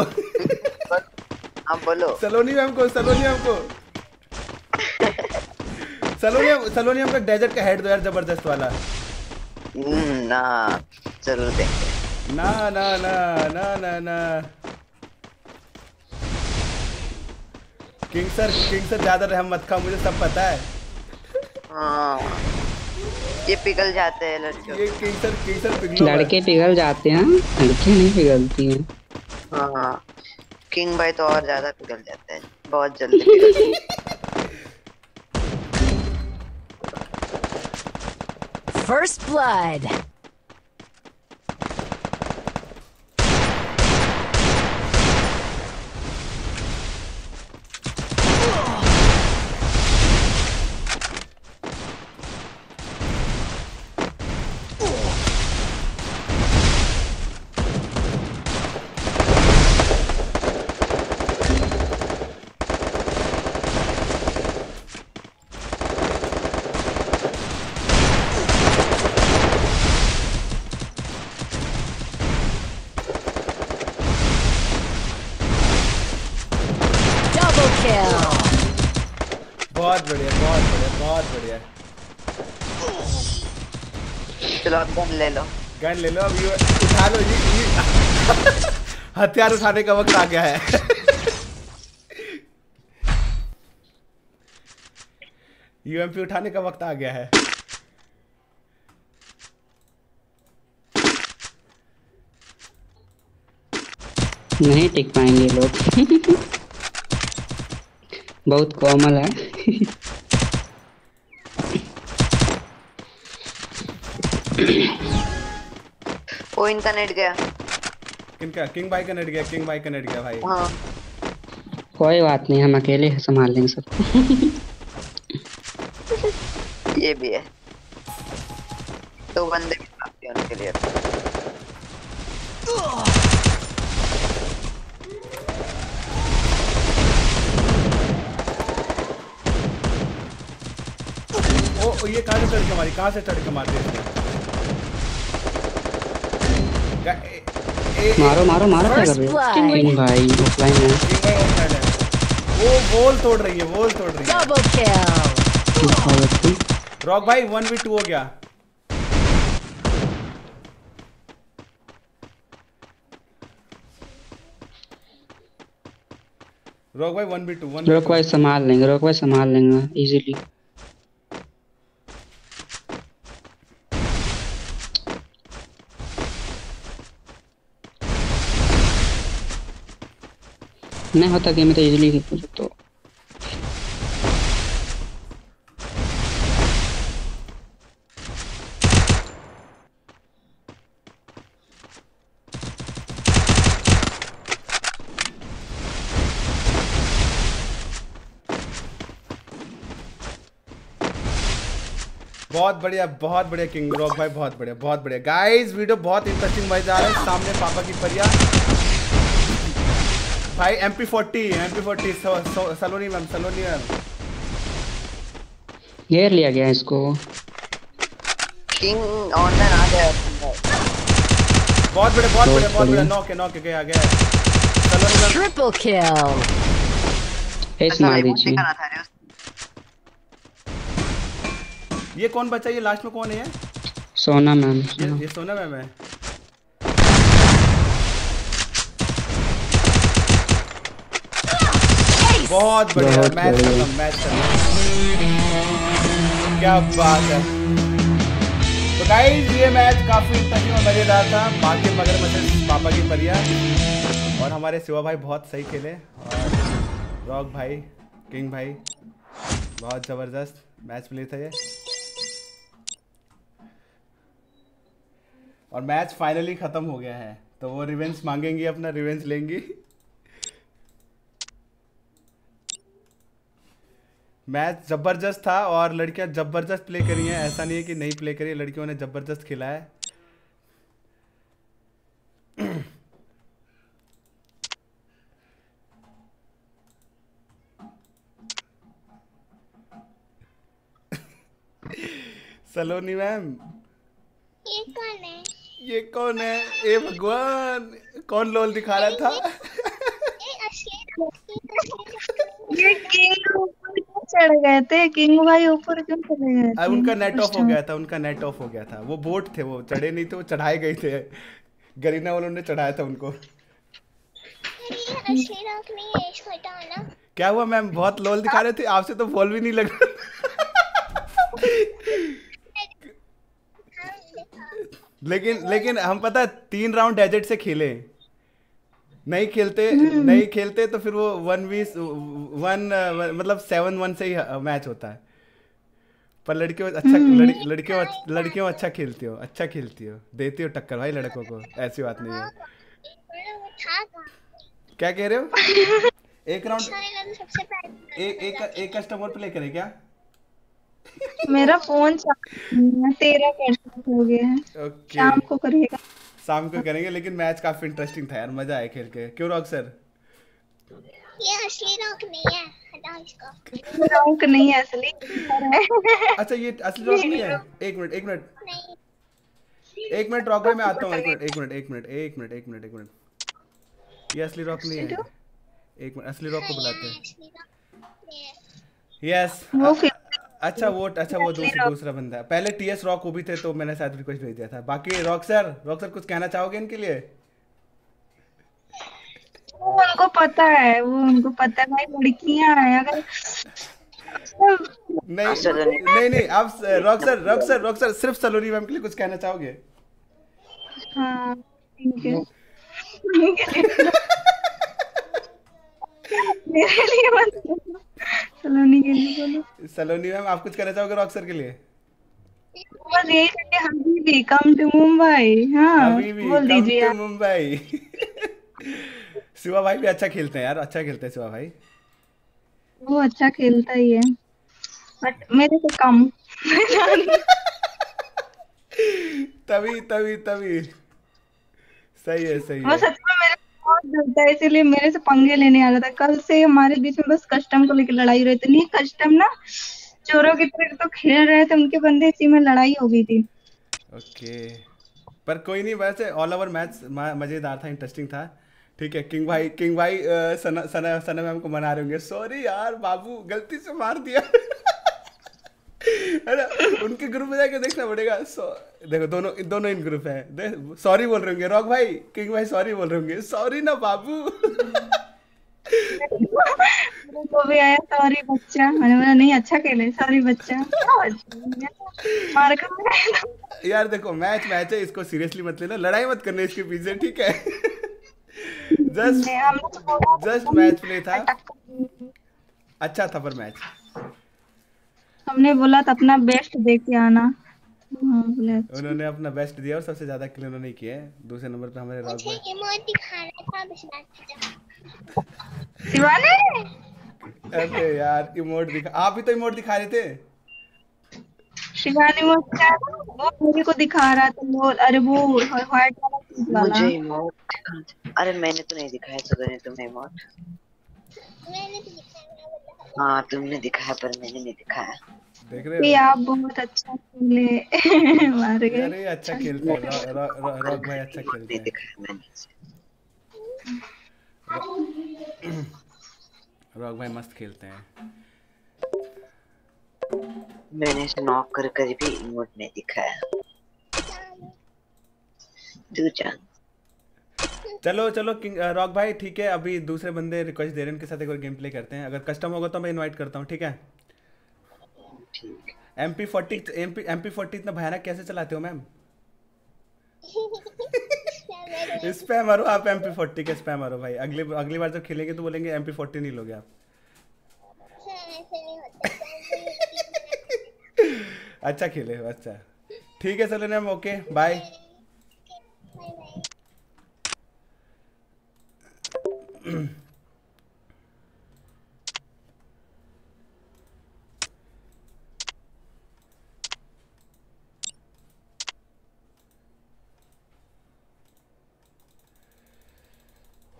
हम बोलो। सलोनी मैम को सलोनी मैम को। सलोनी सलोनी मैम का डेजर्ट का हेड दो यार ज़बरदस्त वाला। हम्म, ना ज़रूर देंगे। ना ना ना ना ना ना। किंग सर किंग सर ज़्यादा रहम मत खाओ मुझे सब पता है। हाँ। ये पिघल जाते हैं लड़कियों ये किंग सर किंग सर पिघलो। लड़के पिघल जाते हैं लड़के नहीं पिघलती हैं। हाँ। किंग भाई तो और ज़्यादा पिघल जाते हैं। बहुत जल्दी। [LAUGHS] First blood. Double kill. बहुत बढ़िया बहुत बढ़िया बहुत बढ़िया चलो अब गन ले लो गन ले लो, अब ये उठा लो जी [LAUGHS] हथियार उठाने का वक्त आ गया है। [LAUGHS] यूएमपी उठाने का वक्त आ गया है। नहीं टिक पाएँगे लोग। [LAUGHS] बहुत कोमल है। ओ इनका नेट गया किनका किंग भाई का नेट गया किंग भाई का नेट गया भाई। हाँ। कोई बात नहीं हम अकेले संभाल लेंगे सब। ये भी है। दो बंदे भी काफ़ी हैं उनके लिए। ओ ये कहाँ से चढ़ के मारी? कहाँ से चढ़ के मारते हैं मारो मारो मारो क्या कर रहे हो? किंग भाई ऑफलाइन है। वो वॉल तोड़ रही है वॉल तोड़ रही है। Double kill. रॉक भाई वन वी टू हो गया। रॉक भाई वन वी टू वन रोक भाई संभाल लेंगे रॉक भाई संभाल लेंगे इजीली नहीं होता गेम में तो इजीली तो। बहुत बढ़िया बहुत बढ़िया किंग रॉक भाई, बहुत बढ़िया बहुत बढ़िया। गाइस वीडियो बहुत इंटरेस्टिंग मज़ा आ रहा है। सामने पापा की परिया। भाई M P forty M P forty Saloni ma'am Saloni ma'am. घेर लिया गया इसको। किंग ऑनलाइन आ गया बहुत बढ़िया बहुत बढ़िया बहुत बढ़िया। नॉक है नॉक है गया गया Saloni ma'am. Triple kill. S मार दीजिए। ये कौन बचा ये लास्ट में कौन है सोना मैम ये ये सोना मैम है। बहुत बढ़िया मैच। खत्म मैच खत्म क्या बात है। तो गाइस ये मैच काफ़ी इंटरेस्टिंग और मज़ेदार था। बाकी मगर मज़े पापा की परिया। और हमारे शिवा भाई बहुत सही खेले। और रॉक भाई किंग भाई बहुत ज़बरदस्त मैच प्ले था ये। और मैच फाइनली खत्म हो गया है। तो वो रिवेंज मांगेंगी अपना रिवेंज लेंगी। मैच ज़बरदस्त था और लड़कियाँ ज़बरदस्त प्ले करी हैं ऐसा नहीं है कि नहीं प्ले करी लड़कियों ने ज़बरदस्त खेला है सलोनी मैम ये कौन है ये कौन है ए भगवान कौन लोल दिखा रहा था ये किंग चढ़ गए थे किंग भाई ऊपर क्यों चले गए थे? उनका नेट ऑफ़ हो गया था उनका नेट ऑफ़ हो गया था। वो बोट थे वो चढ़े नहीं थे वो चढ़ाए गए थे। गरीना वालों ने चढ़ाया था उनको। क्या हुआ मैम? बहुत लोल दिखा रहे थे? आपसे तो बॉल भी नहीं लग रहा लेकिन लेकिन हम पता है तीन राउंड एजेट से खेले। नहीं खेलते नहीं खेलते तो फिर वो वन वीस वन मतलब सेवन वन से ही मैच होता है। पर लड़कियों अच्छा लड़, लड़कियों लड़कियों अच्छा खेलती हो अच्छा खेलती हो। देती हो टक्कर भाई लड़कों को ऐसी बात नहीं है। वो? क्या कह रहे हो? [LAUGHS] एक राउंड एक एक एक कस्टमर प्ले करें क्या? मेरा फ़ोन चार्ज नहीं है, हो गया है। ओके शाम को करिएगा शाम को करेंगे लेकिन मैच काफ़ी इंटरेस्टिंग था यार मज़ा आया खेल के। क्यों रॉक सर? ये असली रॉक नहीं है हटाओ इसको। रॉक नहीं है असली। अच्छा ये असली रॉक नहीं है? एक मिनट एक मिनट। एक मिनट रॉक भाई मैं आता हूँ एक मिनट एक मिनट एक मिनट एक मिनट एक मिनट एक मिनट। ये असली रॉक नहीं है। एक मिनट असली रॉक को बुलाते हैं। नहीं है। यस फिर अच्छा वो अच्छा वो दूसरा दूसरा बंदा है। पहले टीएस रॉक वो भी थे तो मैंने शायद रिक्वेस्ट भेज दिया था। बाकी रॉक सर रॉक सर कुछ कहना चाहोगे इनके लिए? वो उनको पता है वो उनको पता है भाई लड़कियाँ हैं अगर नहीं नहीं। नहीं आप rock sir rock sir rock sir सिर्फ़ सलोनी मैम के लिए कुछ कहना चाहोगे? हाँ उनके लिए- [LAUGHS] मेरे लिए बोलो। सलोनी के लिए बोलो। सलोनी मैम आप कुछ कहना चाहोगे रॉक सर के लिए? बस यही है कि हबीबी कम टू मुंबई हाँ भी बोल कम दीजिए टू मुंबई शिवा भाई भी अच्छा खेलते हैं यार अच्छा खेलते हैं शिवा भाई। वो अच्छा खेलता ही है। बट मेरे से कम। [LAUGHS] तभी तभी तभी। सही है सही है। वो सच बहुत डरता है, इसीलिए मेरे से पंगे लेने आ रहा था कल से हमारे बीच में बस कस्टम को लेकर लड़ाई रही थी। नहीं कस्टम ना, चोरों की तरह तो खेल रहे थे, उनके बंदे इसी में लड़ाई हो गई थी। ओके। पर कोई नहीं, वैसे ऑल ओवर मैच मज़ेदार था इंटरेस्टिंग था। ठीक है किंग भाई किंग भाई सना सना सना मैम को मना रहे होंगे। सॉरी यार, बाबू, गलती से मार दिया। [LAUGHS] है ना? उनके ग्रुप में जाके देखना पड़ेगा। देखो दोनों दोनों इन ग्रुप है। सॉरी बोल रहे होंगे। रॉक भाई किंग भाई सॉरी बोल रहे होंगे। सॉरी ना बाबू। वो भी आया सॉरी बच्चा। मैंने बोला नहीं अच्छा खेले। सॉरी बच्चा। मार यार देखो मैच मैच है। इसको सीरियसली मत लेना। लड़ाई मत करने इसके पीछे ठीक है? जस्ट तो जस्ट मैच प्ले था। अच्छा था पर मैच हमने बोला था अपना बेस्ट दे के आना। हाँ, अच्छा। उन्होंने अपना बेस्ट दिया और सबसे ज़्यादा किल उन्होंने किए। दूसरे नंबर पे हमारे रॉक मुझे भाई। इमोट दिखा रहा था बस बात अरे यार इमोट दिखा आप भी तो इमोट दिखा रहे थे। शिवानी वो क्या वो मेरे को दिखा रहा था वो अरे वो व्हाइट वाला मुझे इमोट अरे मैंने तो नहीं दिखाया सदर ने तुम्हें इमोट मैंने भी हाँ तुमने दिखाया पर मैंने नहीं दिखाया। देख रहे हो? आप बहुत अच्छा खेले [LAUGHS] मार गए। अरे अच्छा खेलते हैं। रॉक भाई अच्छा खेलते हैं। दिखाया मैंने। रॉक भाई मस्त खेलते हैं। मैंने इसे नॉक कर कर भी इमोट नहीं दिखाया। तू जान। चलो चलो किंग रॉक भाई ठीक है अभी दूसरे बंदे रिक्वेस्ट दे रहे हैं उनके साथ एक और गेम प्ले करते हैं। अगर कस्टम होगा तो मैं इनवाइट करता हूँ ठीक है? M P forty M P M P forty इतना भयानक कैसे चलाते हो मैम स्पैम [LAUGHS] [LAUGHS] मारो आप एम पी फोर्टी के स्पैम मारो भाई। अगली अगली बार जब खेलेंगे तो बोलेंगे एम पी फोर्टी नहीं लोगे आप। होता। [LAUGHS] अच्छा खेले हो अच्छा। ठीक है चलो ma'am okay bye bye bye [CLEARS THROAT]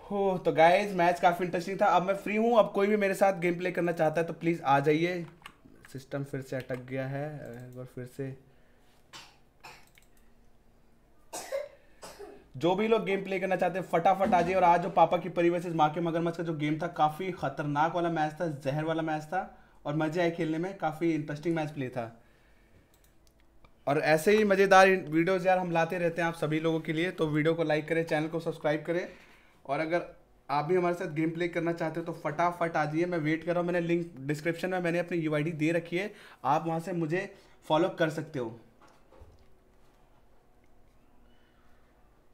हो तो गाइस मैच काफ़ी इंटरेस्टिंग था। अब मैं फ्री हूँ, अब कोई भी मेरे साथ गेम प्ले करना चाहता है तो प्लीज़ आ जाइए। सिस्टम फिर से अटक गया है, एक बार फिर से। जो भी लोग गेम प्ले करना चाहते हैं, फटाफट आ जाइए और आज जो पापा की परी वर्सेस माँ के मगरमच्छ का जो गेम था, काफ़ी खतरनाक वाला मैच था, जहर वाला मैच था और मज़े आए खेलने में, काफ़ी इंटरेस्टिंग मैच प्ले था। और ऐसे ही मज़ेदार वीडियोज़ यार हम लाते रहते हैं आप सभी लोगों के लिए तो वीडियो को लाइक करें चैनल को सब्सक्राइब करें। और अगर आप भी हमारे साथ गेम प्ले करना चाहते हो तो फटाफट आ जाइए। मैं वेट कर रहा हूँ, मैंने लिंक डिस्क्रिप्शन में मैंने अपनी यूआईडी दे रखी है, आप वहाँ से मुझे फॉलो कर सकते हो।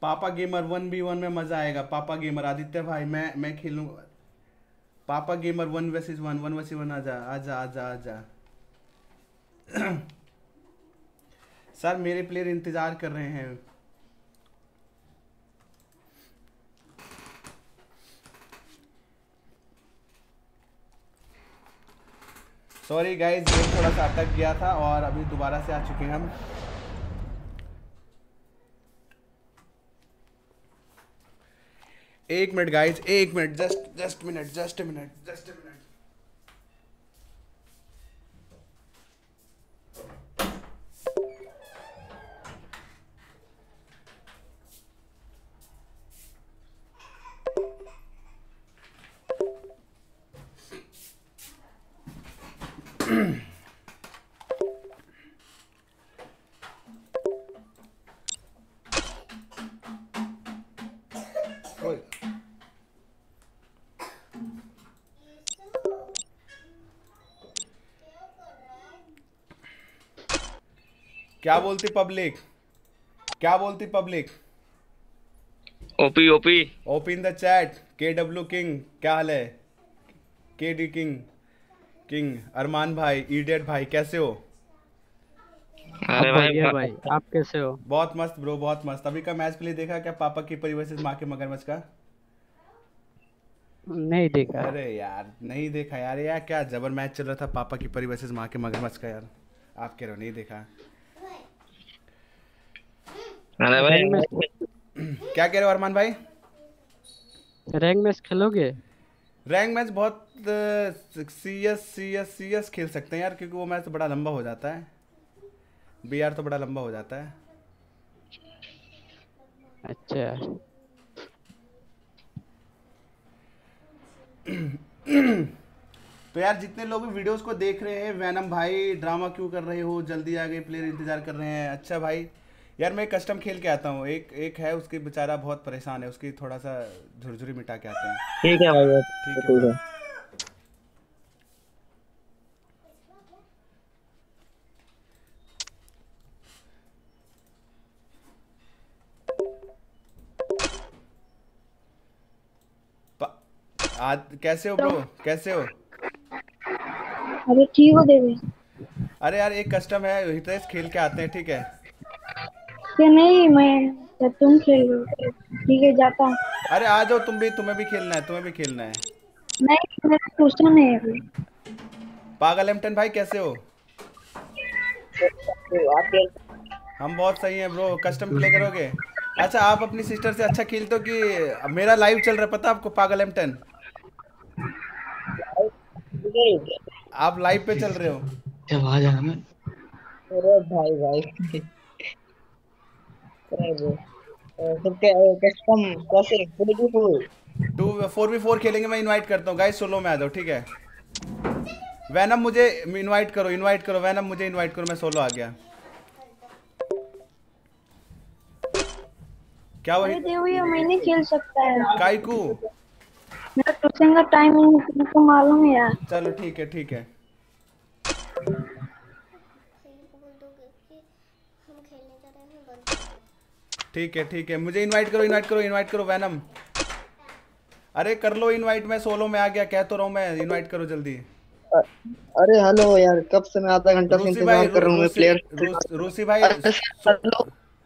पापा गेमर वन बी वन में मज़ा आएगा। पापा गेमर, आदित्य भाई, मैं मैं खेलूँ। पापा gamer one versus one one versus one, आजा आजा आजा आजा। [CLEARS THROAT] सर, मेरे प्लेयर इंतज़ार कर रहे हैं। सॉरी गाइस गेम थोड़ा सा अटक गया था और अभी दोबारा से आ चुके हैं हम। एक मिनट गाइस एक minute just just minute just minute just minute क्या बोलती पब्लिक? क्या बोलती public? OP OP. OP in the chat के डब्ल्यू किंग क्या हाल है? के डी किंग किंग अरमान भाई इडियट भाई कैसे हो? अरे बढ़िया भाई भाई आप कैसे हो? बहुत मस्त ब्रो बहुत मस्त। अभी का मैच प्ले देखा क्या पापा की परी वर्सेस माँ के मगरमच्छ का? नहीं देखा। अरे यार नहीं देखा यार। यार क्या जबर मैच चल रहा था पापा की परी वर्सेस माँ के मगरमच्छ का यार। आप कह रहे हो नहीं देखा। भाई क्या कह रहे हो अरमान भाई? रैंक मैच खेलोगे? रैंक मैच बहुत C S C S C S खेल सकते हैं यार क्योंकि वो मैच तो बड़ा लंबा हो जाता है। बी आर तो बड़ा लंबा हो जाता है। अच्छा। तो यार जितने लोग भी वीडियोस को देख रहे हैं वैनम भाई ड्रामा क्यों कर रहे हो? जल्दी आ गए प्लेयर इंतज़ार कर रहे हैं। अच्छा भाई यार मैं कस्टम खेल के आता हूँ। एक एक है उसकी बेचारा बहुत परेशान है उसकी थोड़ा सा झुरझुरी मिटा के आते हैं। ठीक है भाई ठीक है आज कैसे हो ब्रो? कैसे हो? अरे ठीक हो देवी अरे यार एक कस्टम है हितेश खेल के आते हैं ठीक है? क्या नहीं मैं जब तुम खेल रहे हो ठीक है जाता हूँ। अरे आ जाओ तुम भी तुम्हें भी खेलना है तुम्हें भी खेलना है। नहीं मेरा ट्यूशन है अभी। पागल एमटन भाई कैसे हो? हम बहुत सही हैं ब्रो कस्टम प्ले करोगे? अच्छा आप अपनी सिस्टर से अच्छा खेलते हो कि मेरा लाइव चल रहा है पता आपको पागल एमटन आप लाइव पे चल रहे हो। जब आ जाना। मैं अरे भाई भाई। कस्टम टू खेलेंगे मैं इनवाइट करता हूँ। गाइस सोलो में आ जाओ ठीक है? वैनम मुझे इनवाइट करो इनवाइट करो। वैनम मुझे इनवाइट करो मैं सोलो आ गया। क्या वही देवी ये मैं नहीं खेल सकता है काइकू। मेरा ट्यूशन का टाइमिंग तुमको मालूम है यार। चलो ठीक है ठीक है। ठीक है ठीक है। मुझे इनवाइट करो इनवाइट करो इनवाइट करो वैनम अरे कर लो इनवाइट मैं सोलो में आ गया कह तो रहा हूँ मैं इनवाइट करो जल्दी। अरे हेलो यार कब से मैं आधा घंटा से इंतज़ार कर रहा हूँ मैं प्लेयर रूसी भाई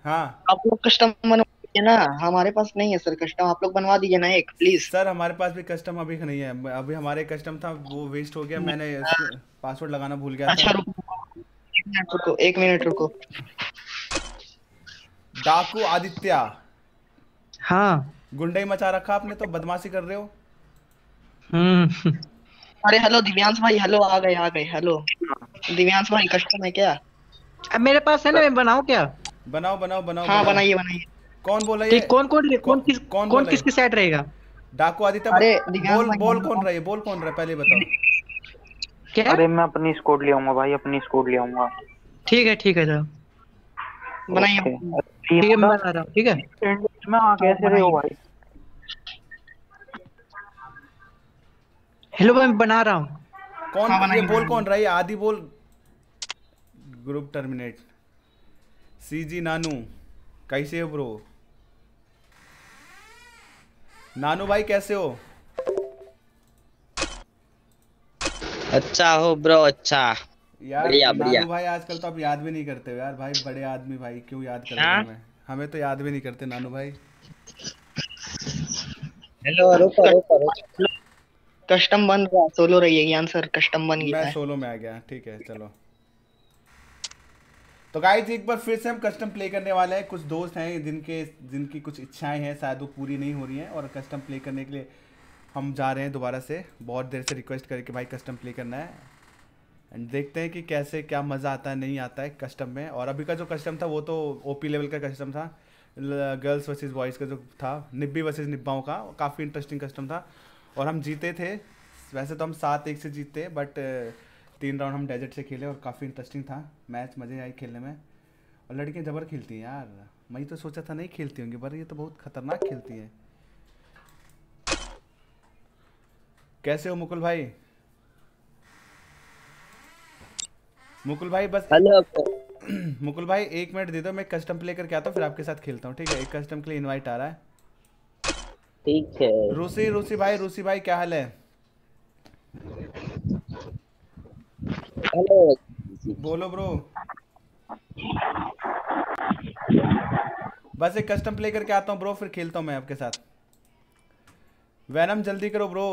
हाँ। आप लोग कस्टम बनवा ना हमारे पास नहीं है सर कस्टम आप लोग बनवा दीजिए ना एक प्लीज़ सर हमारे पास भी कस्टम अभी नहीं है। अभी हमारे कस्टम था वो वेस्ट हो गया मैंने पासवर्ड लगाना भूल गया अच्छा रुको एक मिनट रुको। डाकू आदित्य। हाँ। गुंडे मचा रखा आपने तो बदमाशी कर रहे हो? हम्म। अरे हेलो दिव्यांश भाई हेलो आ गए आ गए हेलो दिव्यांश भाई कस्टम है क्या? अब मेरे पास है ना मैं बनाऊँ क्या? बनाओ बनाओ बनाओ हाँ बनाइए बनाइए। कौन बोला ये? कौन कौन कौन किस कौन कौन किसकी साइड रहेगा? डाकू आदित्य अरे, बोल बोल, कौन रहा है बोल कौन रहा है पहले बताओ। क्या? अरे मैं अपनी स्कोड ले आऊँगा भाई अपनी स्कोड ले आऊँगा। ठीक है ठीक है सर बनाइए। ठीक बना रहा हूँ ठीक है? में आ कैसे रहे हो भाई। हेलो मैं बना रहा हूँ। कौन हाँ, ये बोल कौन रहा है? आदि बोल। ग्रुप टर्मिनेट सीजी नानू कैसे हो ब्रो नानू भाई कैसे हो? अच्छा हो ब्रो अच्छा। यार बढ़िया, बढ़िया। नानू भाई आजकल तो आप याद भी नहीं करते यार। भाई बड़े आदमी भाई क्यों याद कर हाँ? हमें? हमें तो याद भी नहीं करते नानू भाई। हेलो रुको रुको रुको। कस्टम बन रहा सोलो रहिए ज्ञान सर कस्टम बन गया मैं है। सोलो में आ गया ठीक है चलो। तो गाइस एक बार फिर से हम कस्टम प्ले करने वाले हैं। कुछ दोस्त हैं जिनके जिनकी कुछ इच्छाएँ हैं शायद वो पूरी नहीं हो रही हैं और कस्टम प्ले करने के लिए हम जा रहे हैं दोबारा से। बहुत देर से रिक्वेस्ट करके भाई कस्टम प्ले करना है। एंड देखते हैं कि कैसे क्या मज़ा आता है, नहीं आता है कस्टम में। और अभी का जो कस्टम था, वो तो ओपी लेवल का कस्टम था। गर्ल्स वर्सेस बॉयज़ का जो था, निब्बी वर्सेस निब्बाओं का, काफ़ी इंटरेस्टिंग कस्टम था। और हम जीते थे। वैसे तो हम सात एक से जीते बट तीन राउंड हम डेजर्ट से खेले और काफ़ी इंटरेस्टिंग था। मैच मज़े आई खेलने में। और लड़कियाँ जबर खेलती हैं यार। मैं तो सोचा था नहीं खेलती होंगी, पर ये तो बहुत खतरनाक खेलती हैं। कैसे हो मुकुल भाई? मुकुल भाई बस हेलो। [CLEARS THROAT] मुकुल भाई एक मिनट दे दो मैं कस्टम प्ले करके आता हूँ फिर आपके साथ खेलता हूँ ठीक है? एक कस्टम के लिए इनवाइट आ रहा है। ठीक है। रूसी रूसी भाई रूसी भाई क्या हाल है? हेलो। बोलो ब्रो। बस एक कस्टम प्ले करके आता हूँ ब्रो फिर खेलता हूँ मैं आपके साथ। वैनम जल्दी करो ब्रो।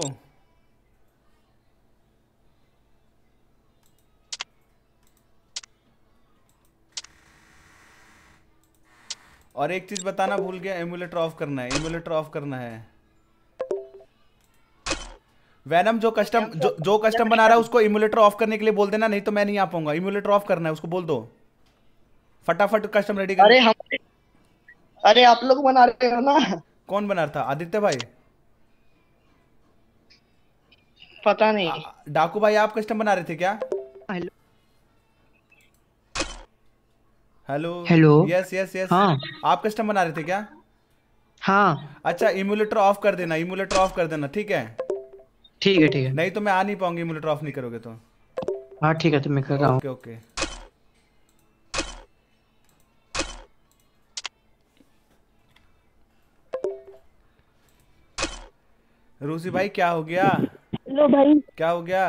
और एक चीज़ बताना भूल गया एमुलेटर ऑफ़ करना है एमुलेटर ऑफ़ करना है। वैनम जो कस्टम जो जो कस्टम बना रहा है उसको इमुलेटर ऑफ़ करने के लिए बोल देना नहीं तो मैं नहीं आ पाऊँगा। इमुलेटर ऑफ़ करना है उसको बोल दो। फटाफट कस्टम रेडी कर। अरे हम अरे आप लोग बना रहे हो ना? कौन बना रहा था? आदित्य भाई? पता नहीं। डाकू भाई आप कस्टम बना रहे थे क्या? Hello. Hello hello. Yes yes yes हाँ। आप कस्टम बना रहे थे क्या? हाँ। अच्छा इमुलेटर ऑफ़ कर देना इमुलेटर ऑफ़ कर देना ठीक है? ठीक है ठीक है। नहीं तो मैं आ नहीं पाऊँगी इमुलेटर ऑफ़ नहीं करोगे तो। हाँ ठीक है तो मैं कर रहा हूँ। Okay okay. रूसी भाई क्या हो गया? हेलो भाई। क्या हो गया?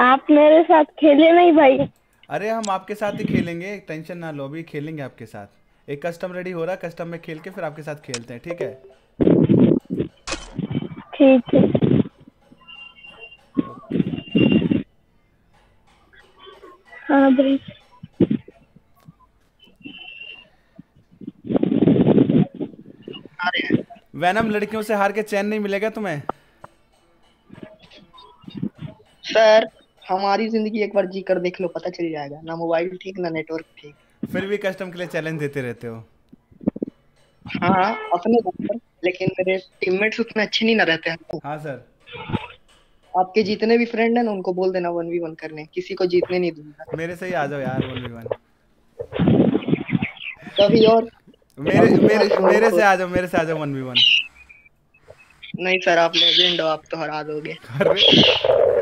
आप मेरे साथ खेले नहीं भाई। अरे हम आपके साथ ही खेलेंगे। टेंशन ना लो अभी खेलेंगे आपके साथ। एक कस्टम रेडी हो रहा है कस्टम में खेल के फिर आपके साथ खेलते हैं ठीक है? ठीक है। हाँ वैनम लड़कियों से हार के चैन नहीं मिलेगा तुम्हें? सर। हमारी ज़िंदगी एक बार जी कर देख लो पता चल जाएगा। ना मोबाइल ठीक ना नेटवर्क ठीक। फिर भी कस्टम के लिए चैलेंज देते रहते हो? हाँ अपने पर लेकिन मेरे टीममेट्स उतने अच्छे नहीं ना रहते हैं। हाँ सर। आपके जितने भी फ्रेंड हैं ना उनको बोल देना वन वी वन करने। किसी को जीतने नहीं दूँगा। मेरे से ही आ जाओ यार वन वी वन कभी और। मेरे मेरे मेरे से आ जाओ मेरे से आ जाओ वन वी वन नहीं सर आप लेजेंड हो आप तो हरा दोगे। अरे।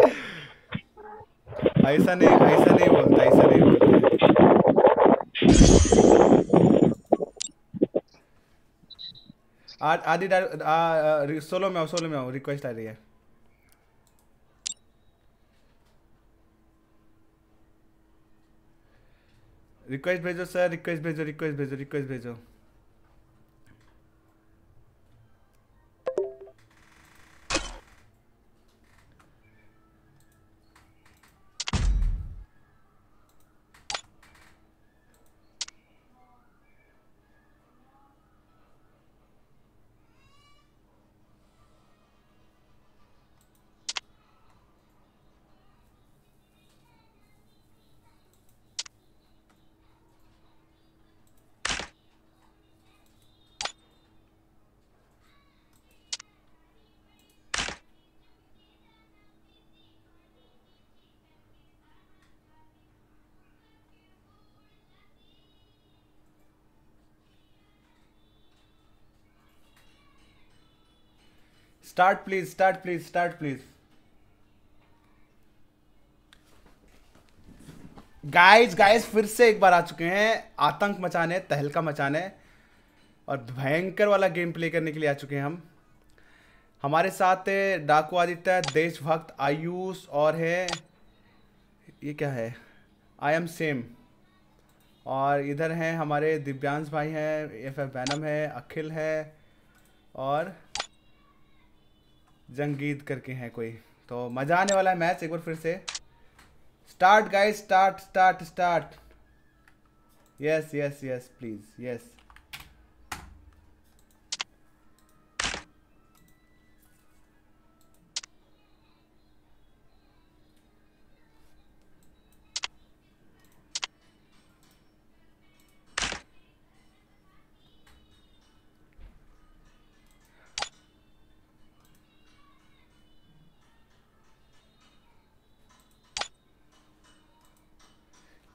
ऐसा नहीं ऐसा नहीं बोलता, ऐसा नहीं बोलता। आज आदि सोलो में आओ सोलो में आओ रिक्वेस्ट आ रही है। रिक्वेस्ट भेजो सर रिक्वेस्ट भेजो रिक्वेस्ट भेजो रिक्वेस्ट भेजो। Start please start please start please guys guys फिर से एक बार आ चुके हैं। आतंक मचाने, तहलका मचाने और भयंकर वाला गेम प्ले करने के लिए आ चुके हैं हम। हमारे साथ डाकू आदित्य, देशभक्त आयुष और है, ये क्या है? आई एम सेम और इधर हैं हमारे दिव्यांश भाई हैं एफ़ एफ़ बैनम है, अखिल है और जंगीद करके हैं कोई। तो मज़ा आने वाला है मैच एक बार फिर से। Start guys start start start yes yes yes please yes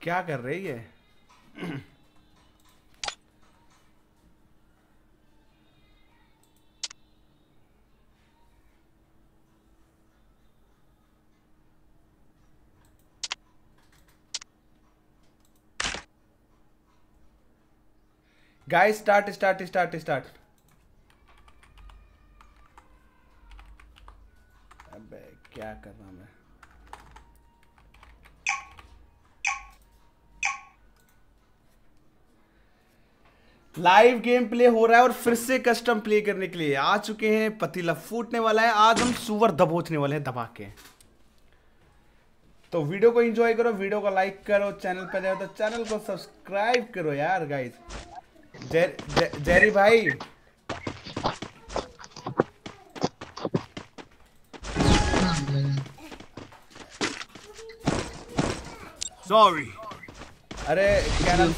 क्या कर रही है? Guys start start start start अबे क्या कर रहा मैं लाइव गेम प्ले हो रहा है और फिर से कस्टम प्ले करने के लिए आ चुके हैं। पतीला फूटने वाला है। आज हम सुअर दबोचने वाले हैं दबा के तो वीडियो को एंजॉय करो वीडियो को लाइक करो चैनल पर जाओ तो चैनल को सब्सक्राइब करो यार गाइस जै, जै, जैरी भाई। सॉरी अरे क्या नाम?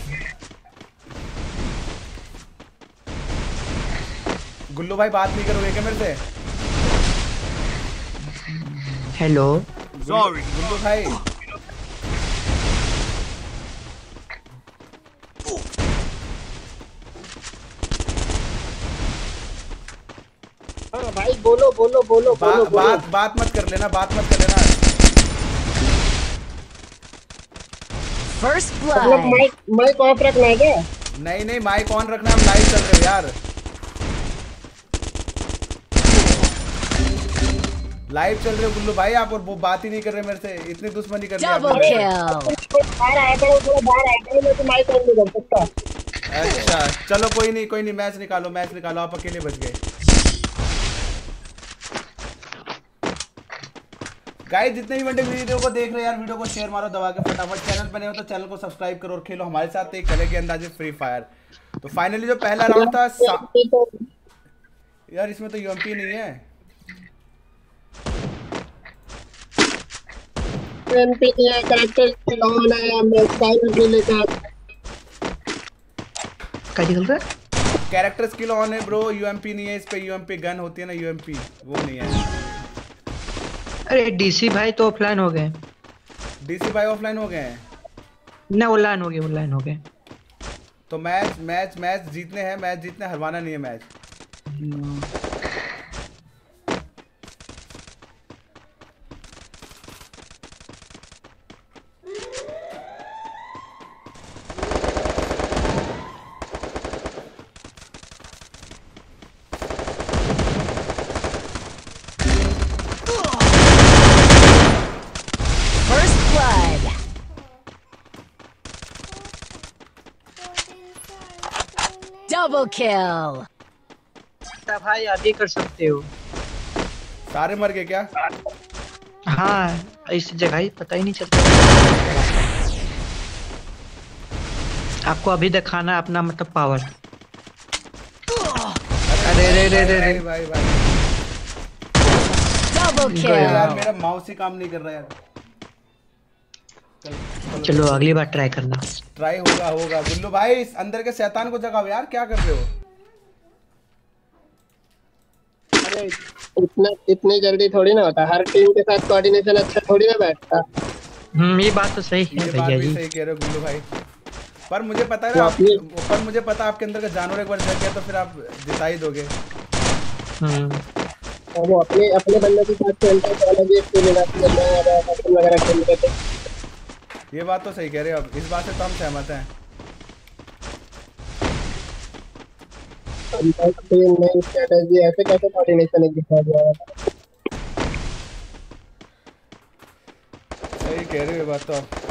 गुल्लू भाई बात नहीं करोगे क्या मेरे से? Hello Sorry. गुल्लू भाई। हाँ भाई बोलो बोलो बोलो बा, बोलो बात बात मत कर लेना बात मत कर लेना। मतलब माइक माइक ऑफ़ रखना है क्या? नहीं नहीं माइक ऑन रखना हम लाइव चल रहे हो यार। लाइव चल रहे हो गुल्लू भाई आप और वो बात ही नहीं कर रहे मेरे से इतनी दुश्मनी कर रही अच्छा चलो कोई नहीं कोई नहीं मैच निकालो मैच निकालो आप अकेले बच गए। गाइस जितने भी बंदे वीडियो को देख रहे हैं यार वीडियो को शेयर मारो दबा के फटाफट चैनल पर हो तो चैनल को सब्सक्राइब करो और खेलो हमारे साथ एक अलग ही अंदाजे फ्री फायर तो फाइनली जो पहला राउंड था यार इसमें तो यूएमपी नहीं है। एमपी के कैरेक्टर लॉन है स्टाइल के लेकर क्या निकल रहा है? कैरेक्टर स्किल ऑन है ब्रो यूएमपी नहीं है इस पे. यूएमपी गन होती है ना यूएमपी वो नहीं है. अरे डीसी भाई तो ऑफलाइन हो गए. डीसी भाई ऑफलाइन हो गए हैं. ना ऑनलाइन हो गए ऑनलाइन हो गए. तो मैच मैच मैच जीतने हैं मैच जीतने हरवाना नहीं है मैच Double kill. अच्छा भाई आप ही कर सकते हो। सारे मर गए क्या? हाँ इस जगह ही पता ही नहीं चलता। आपको अभी दिखाना अपना मतलब पावर अरे रे रे रे रे भाई भाई Double तो यार मेरा माउस ही काम नहीं कर रहा यार। चलो अगली बार ट्राई करना। ट्राई होगा होगा। गुल्लू भाई इस अंदर के शैतान को जगाओ यार क्या कर रहे हो? अरे इतना इतनी जल्दी थोड़ी ना होता। हर टीम के साथ कोऑर्डिनेशन अच्छा थोड़ी ना बैठता। हम्म ये बात तो सही है भैया जी। सही कह रहे हो गुल्लू भाई। पर मुझे पता है ना आप, पर मुझे पता है आपके अंदर का जानवर एक बार जग गया तो फिर आप जिता ही दोगे। हम्म। वो अपने अपने बंदे के साथ खेलता है तो अलग ही फीलिंग आती है मैं और वगैरह खेलते थे। ये बात तो सही कह रहे हो अब इस बात से तो हम सहमत हैं। दिया सही कह रहे हो ये बात तो आप।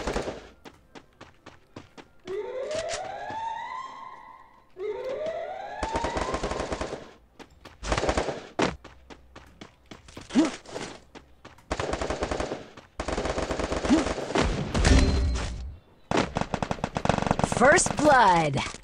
First blood.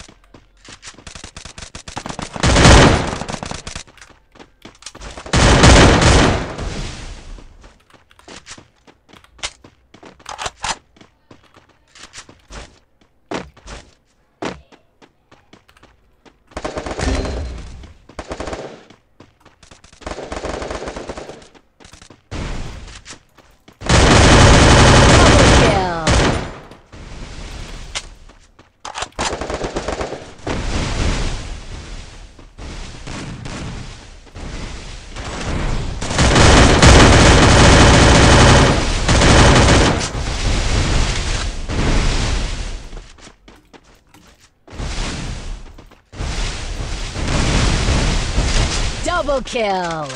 Double kill.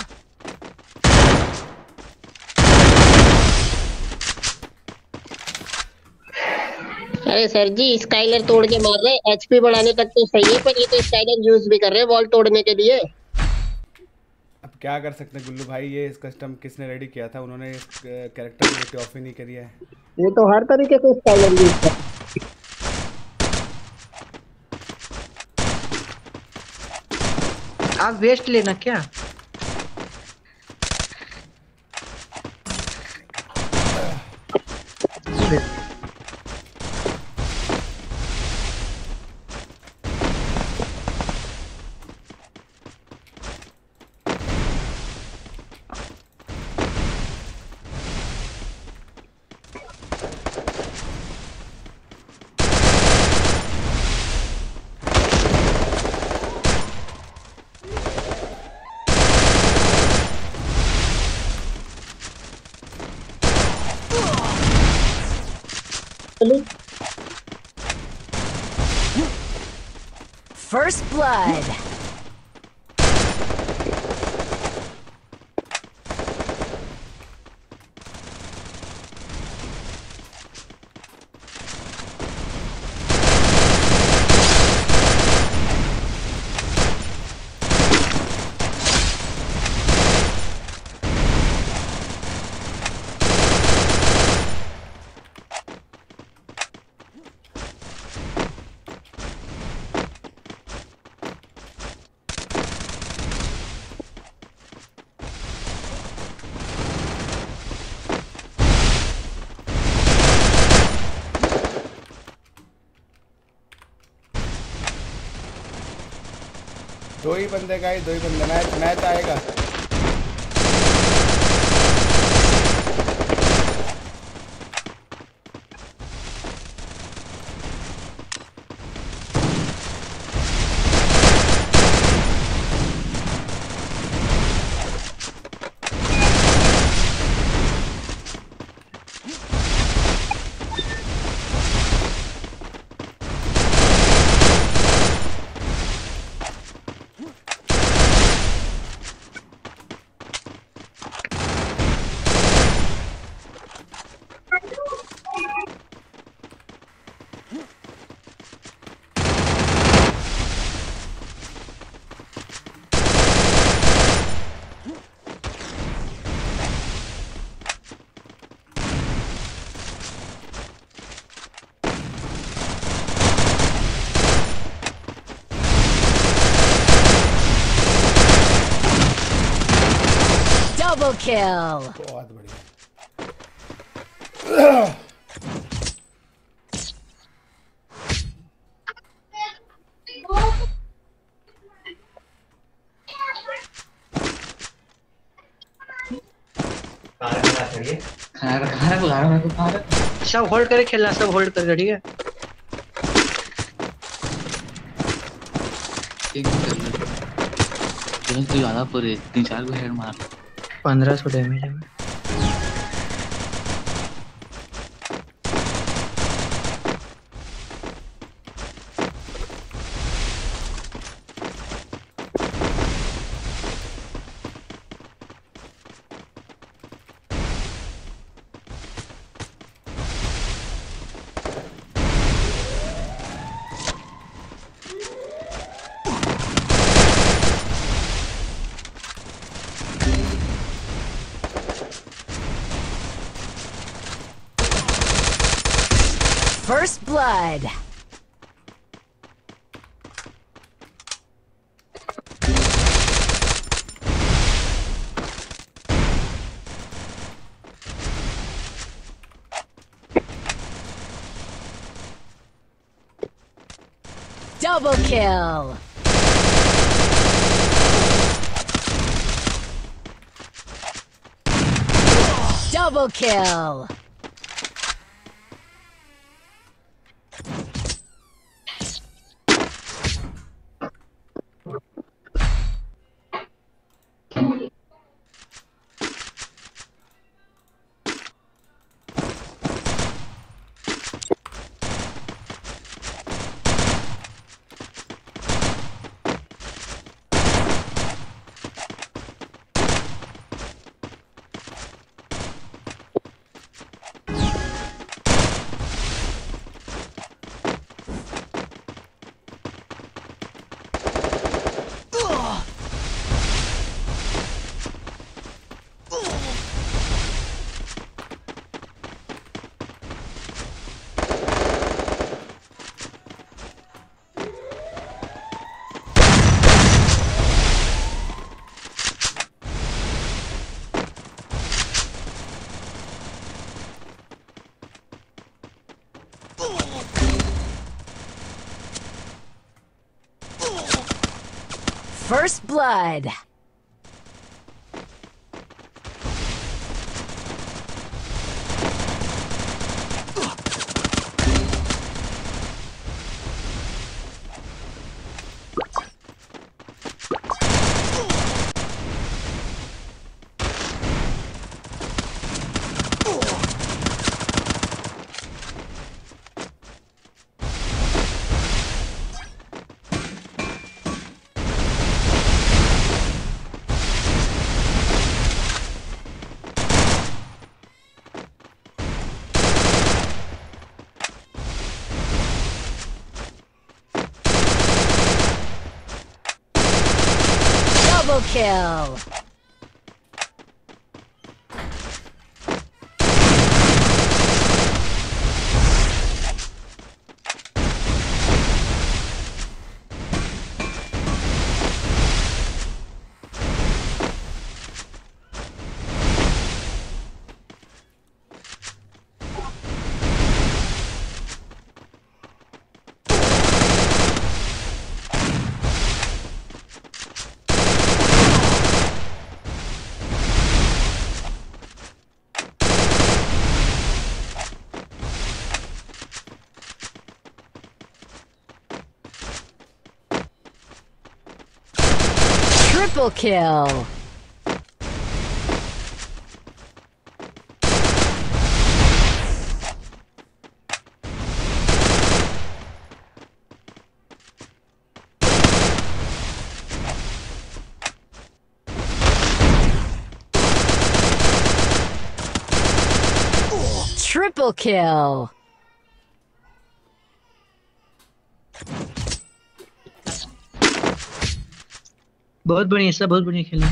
अरे सर जी स्काइलर तोड़ के मार रहे एचपी बढ़ाने तक तो सही है पर ये तो स्काइलर यूज़ भी कर रहे हैं बॉल तोड़ने के लिए। अब क्या कर सकते हैं गुल्लू भाई? ये इस कस्टम किसने रेडी किया था? उन्होंने इस कैरेक्टर ऑफ़ ही नहीं करी है। ये तो हर तरीके से स्काइलर यूज़ कर आप वेस्ट लेना क्या? First blood. ही बंदे का ही दो ही बंदे मैच मैच आएगा। Kill. बहुत बढ़िया सब होल्ड करके खेलना सब होल्ड करके ठीक है? तो ज़्यादा पूरे तीन चार को हेड मार। पंद्रह सौ डैमेज है। Kill. Double kill. First blood. Double kill. Triple kill. Triple kill. बहुत बढ़िया सब बहुत बढ़िया खेला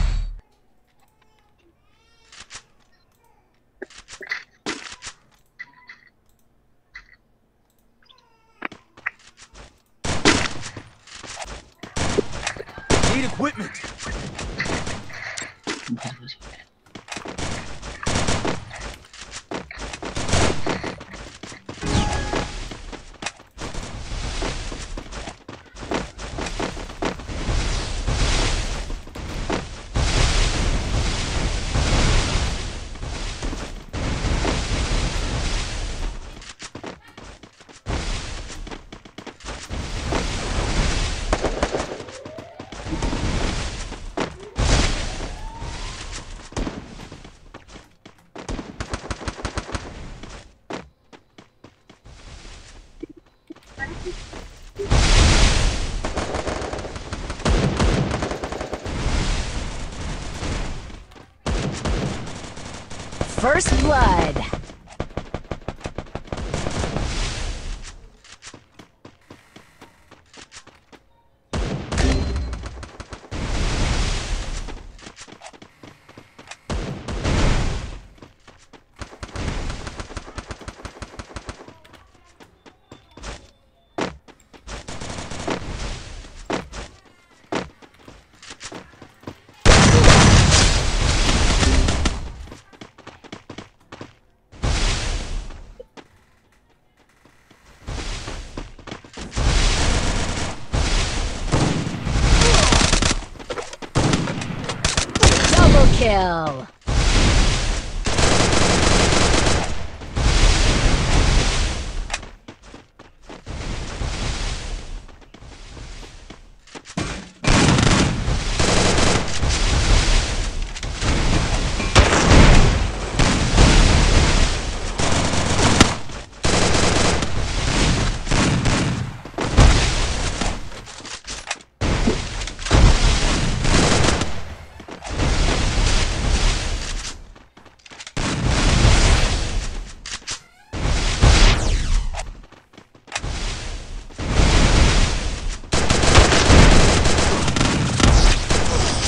kill.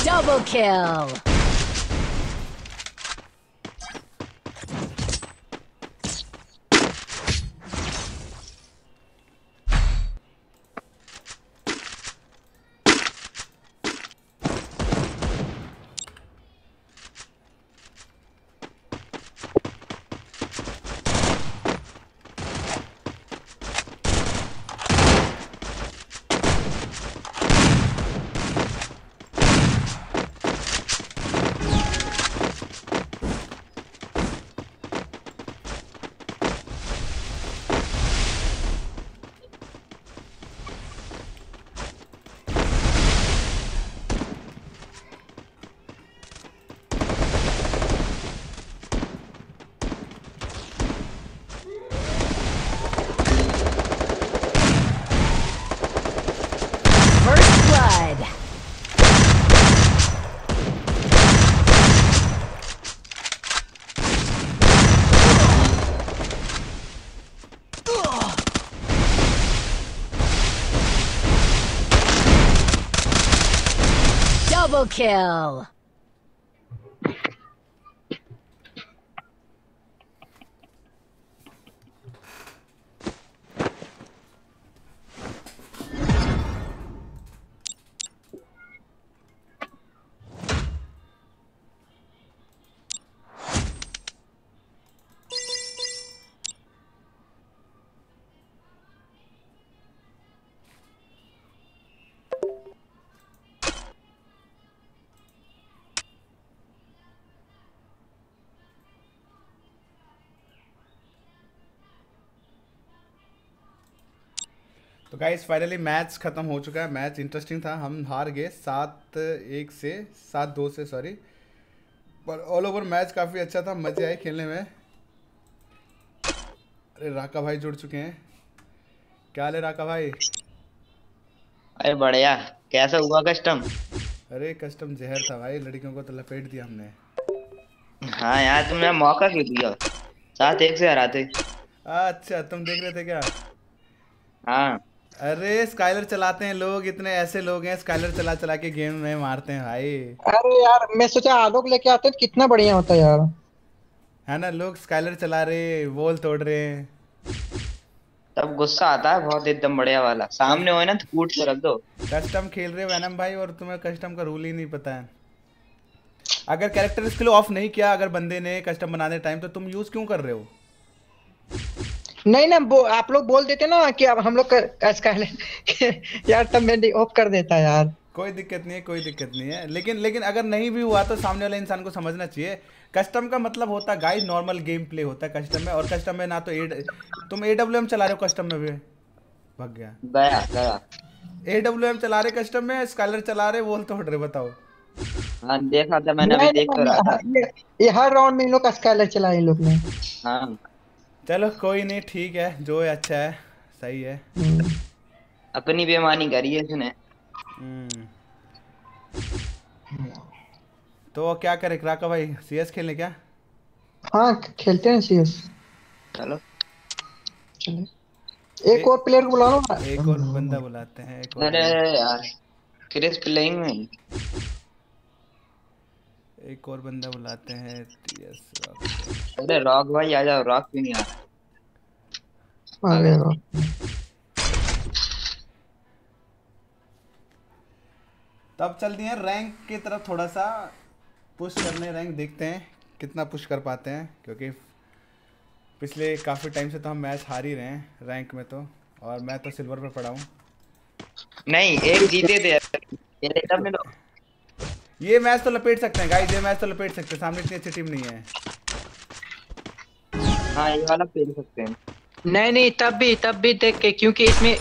Double kill. First blood. Double kill. तो गाइस फाइनली मैच खत्म हो चुका है। मैच इंटरेस्टिंग था। हम हार गए सात एक से सात दो से सॉरी पर ऑल ओवर मैच काफ़ी अच्छा था। मज़े आए खेलने में। अरे राका भाई जुड़ चुके हैं। क्या हाल है राका भाई? अरे बढ़िया। कैसा हुआ कस्टम अरे कस्टम जहर था भाई। लड़कियों को तो लपेट दिया हमने। हाँ यार तुमने मौका क्यों दिया? सात एक से हराते। अच्छा तुम देख रहे थे क्या? हाँ। अरे स्काइलर चलाते हैं लोग इतने ऐसे लोग हैं स्काइलर चला चला के गेम में मारते हैं भाई। अरे यार मैं सोचा आलोक लेके आते तो कितना बढ़िया होता यार। है ना लोग स्काइलर चला रहे वॉल तोड़ रहे हैं। तब गुस्सा आता है बहुत एकदम बढ़िया वाला। सामने हो ना तो कूट के रख दो। कस्टम खेल रहे वैनम भाई और तुम्हें कस्टम का रूल ही नहीं पता है। अगर कैरेक्टर स्किल ऑफ़ नहीं किया अगर बंदे ने कस्टम बनाने टाइम तो तुम यूज़ क्यों कर रहे हो? नहीं ना वो आप लोग बोल देते ना कि अब हम लोग कर, [LAUGHS] यार तब मैं ऑफ़ कर देता यार। कोई दिक्कत नहीं है कोई दिक्कत नहीं है। लेकिन लेकिन अगर नहीं भी हुआ तो सामने वाले इंसान को समझना चाहिए। कस्टम का मतलब होता है गाइस नॉर्मल गेम प्ले होता है कस्टम में। और कस्टम में ना तो ए तुम ए डब्ल्यू एम चला रहे हो कस्टम में भी। भाग गया। गया गया। ए डब्ल्यू एम चला रहे कस्टम में स्कालर चला रहे वॉल तोड़ रहे बताओ। हाँ देखा था मैंने अभी देख तो रहा था। ये, ये हर राउंड में इन लोग का स्काइलर चला इन लोग ने। हाँ। चलो कोई नहीं ठीक है जो है अच्छा है सही है। अपनी बेमानी करी है इसने। हम्म। तो क्या करे क्राका भाई सीएस खेलने क्या? हाँ खेलते हैं सीएस चलो। चले एक और प्लेयर को बुला लो एक और बंदा बुलाते हैं एक और अरे यार क्रिस प्लेइंग में। एक और बंदा बुलाते हैं टीएस अरे रॉक भाई आ जाओ रॉक भी नहीं आ रहा अरे वाह। तब चलती हैं रैंक की तरफ़ थोड़ा सा पुश करने रैंक देखते हैं कितना पुश कर पाते हैं क्योंकि पिछले काफ़ी टाइम से तो हम मैच हार ही रहे हैं रैंक में तो और मैं तो सिल्वर पे पड़ा हूँ। नहीं एक जीते थे। ये मैच तो लपेट सकते हैं गाइस ये मैच तो लपेट सकते हैं। सामने इतनी अच्छी टीम नहीं है। हाँ ये वाला खेल सकते हैं। नहीं नहीं तब भी तब भी देख के क्योंकि इसमें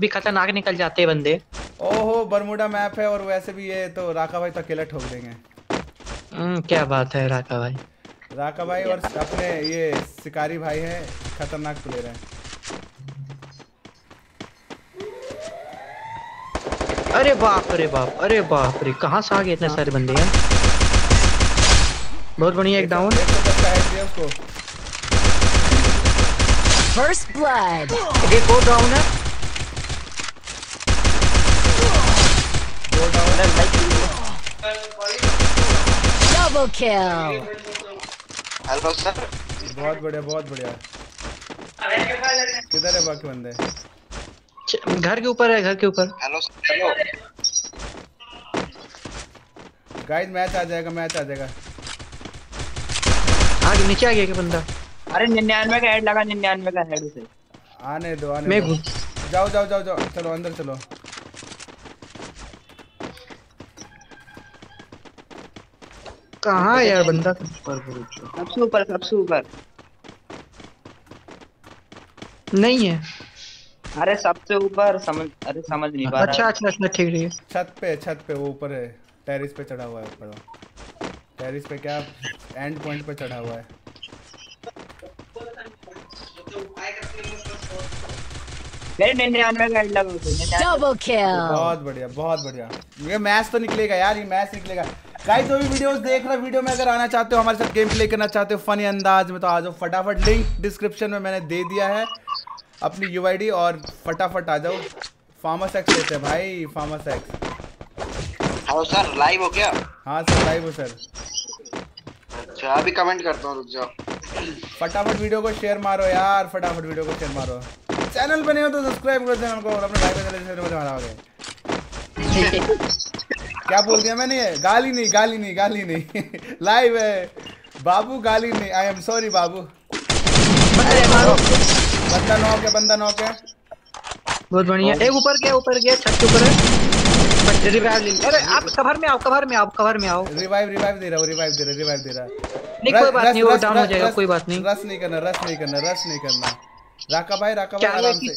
भी खतरनाक निकल जाते हैं बंदे। ओहो बरमुडा मैप है और वैसे भी ये तो राका भाई तो अकेला ठोक देंगे। हम्म, क्या बात है राका भाई। राका भाई और अपने ये शिकारी भाई है खतरनाक प्लेयर है। अरे बाप अरे बाप अरे बाप रे कहाँ से आ गए इतने सारे बंदे यार? बहुत बढ़िया एक डाउन First blood. एक और डाउन है। Double kill. हेलो सर बहुत बढ़िया बहुत बढ़िया। किधर है बाकी बंदे? घर के ऊपर है घर के ऊपर। हेलो हेलो गाइस मैच आ जाएगा मैच आ जाएगा। आगे नीचे आ गया क्या बंदा? अरे निन्यानवे का हेड लगा निन्यानवे का हेड उसे। आने दो आने मैं दो। जाओ जाओ जाओ जाओ। चलो अंदर चलो। कहाँ है यार बंदा? सबसे ऊपर सबसे ऊपर। नहीं है। अरे सबसे ऊपर समझ अरे समझ नहीं पा अच्छा रहा। अच्छा अच्छा ठीक है छत पे छत पे वो ऊपर है। टेरिस पे चढ़ा हुआ है ऊपर। टेरिस पे क्या एंड पॉइंट पे चढ़ा हुआ है। मेरे निन्यानवे का हेड लगा उसे 99 Double kill. बहुत बढ़िया बहुत बढ़िया। ये मैच तो निकलेगा यार ये मैच निकलेगा। गाइस जो भी वीडियोस देख रहे वीडियो में अगर आना चाहते हो हमारे साथ गेम प्ले करना चाहते हो फनी अंदाज में तो आ जाओ। फटाफट लिंक डिस्क्रिप्शन में मैंने दे दिया है। अपनी यूआईडी और फटाफट आ जाओ। फार्मस एक्स लेते हैं भाई फार्मस एक्स हेलो सर लाइव हो क्या हाँ सर लाइव हो सर। अच्छा अभी कमेंट करता हूँ रुक जाओ। फटाफट वीडियो को शेयर मारो यार फटाफट वीडियो को शेयर मारो। चैनल पे नहीं हो तो सब्सक्राइब करो चैनल को और अपने भाई को चैनल से मारा क्या बोल दिया मैंने? ये गाली नहीं गाली नहीं गाली नहीं। लाइव है। बाबू गाली नहीं आई एम सॉरी बाबू। बंदा नॉक है बंदा नॉक है बहुत बढ़िया। एक ऊपर गया ऊपर गया छत के ऊपर है। रिवाइव ले अरे आप कवर में आओ कवर में आओ कवर में आओ। रिवाइव रिवाइव दे रहा हूँ रिवाइव दे रहा रिवाइव दे रहा। नहीं कोई बात नहीं वो डाउन हो जाएगा कोई बात नहीं। रस नहीं करना रस नहीं करना रस नहीं करना। राका भाई राका भाई आराम से। है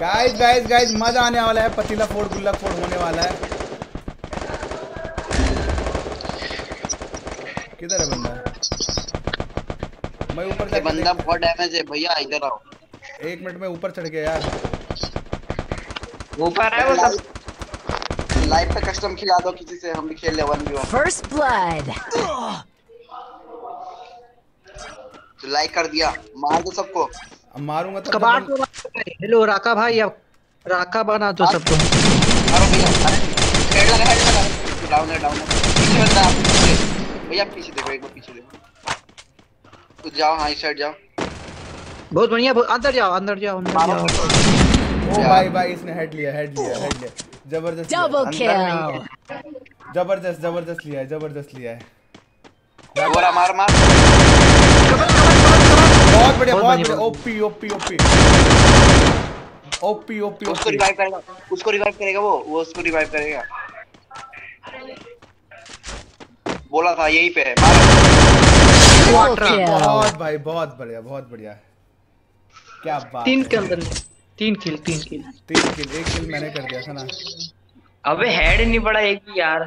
गाइस गाइस गाइस मज़ा आने वाला है। पतीला फोड़ गुल्ला फोड़ होने वाला है। किधर है बंदा? मैं ऊपर ये बंदा बहुत डैमेज है भैया इधर आओ। एक मिनट में ऊपर चढ़ गया यार। ऊपर है वो सब? लाइव पे कस्टम खिला दो किसी से हम भी खेल ले one v one First blood. तो लाइक कर दिया मार दो सबको। अब मारूँगा तो कबाड़ को हेलो राका भाई अब राका बना दो सबको। मारो भैया अरे हेड लगा हेड लगा। डाउन है डाउन है। बंदा। भैया पीछे देखो एक बार पीछे देखो। कुछ जाओ हाँ इस साइड जाओ। बहुत बढ़िया अंदर जाओ अंदर जाओ अंदर जाओ। ओ भाई भाई इसने हेड लिया हेड लिया हेड लिया। ज़बरदस्त. नहीं है। ज़बरदस्त ज़बरदस्त लिया है ज़बरदस्त लिया है। बोला मार मार। बहुत बढ़िया बहुत बढ़िया OP OP OP. OP OP उसको रिवाइव करेगा उसको रिवाइव करेगा वो वो उसको रिवाइव करेगा। बोला था यही पे है. बहुत भाई बहुत बढ़िया बहुत बढ़िया। क्या बात तीन किल बंदे तीन किल तीन किल तीन किल एक किल मैंने कर दिया था ना। अबे हेड नहीं पड़ा एक भी यार।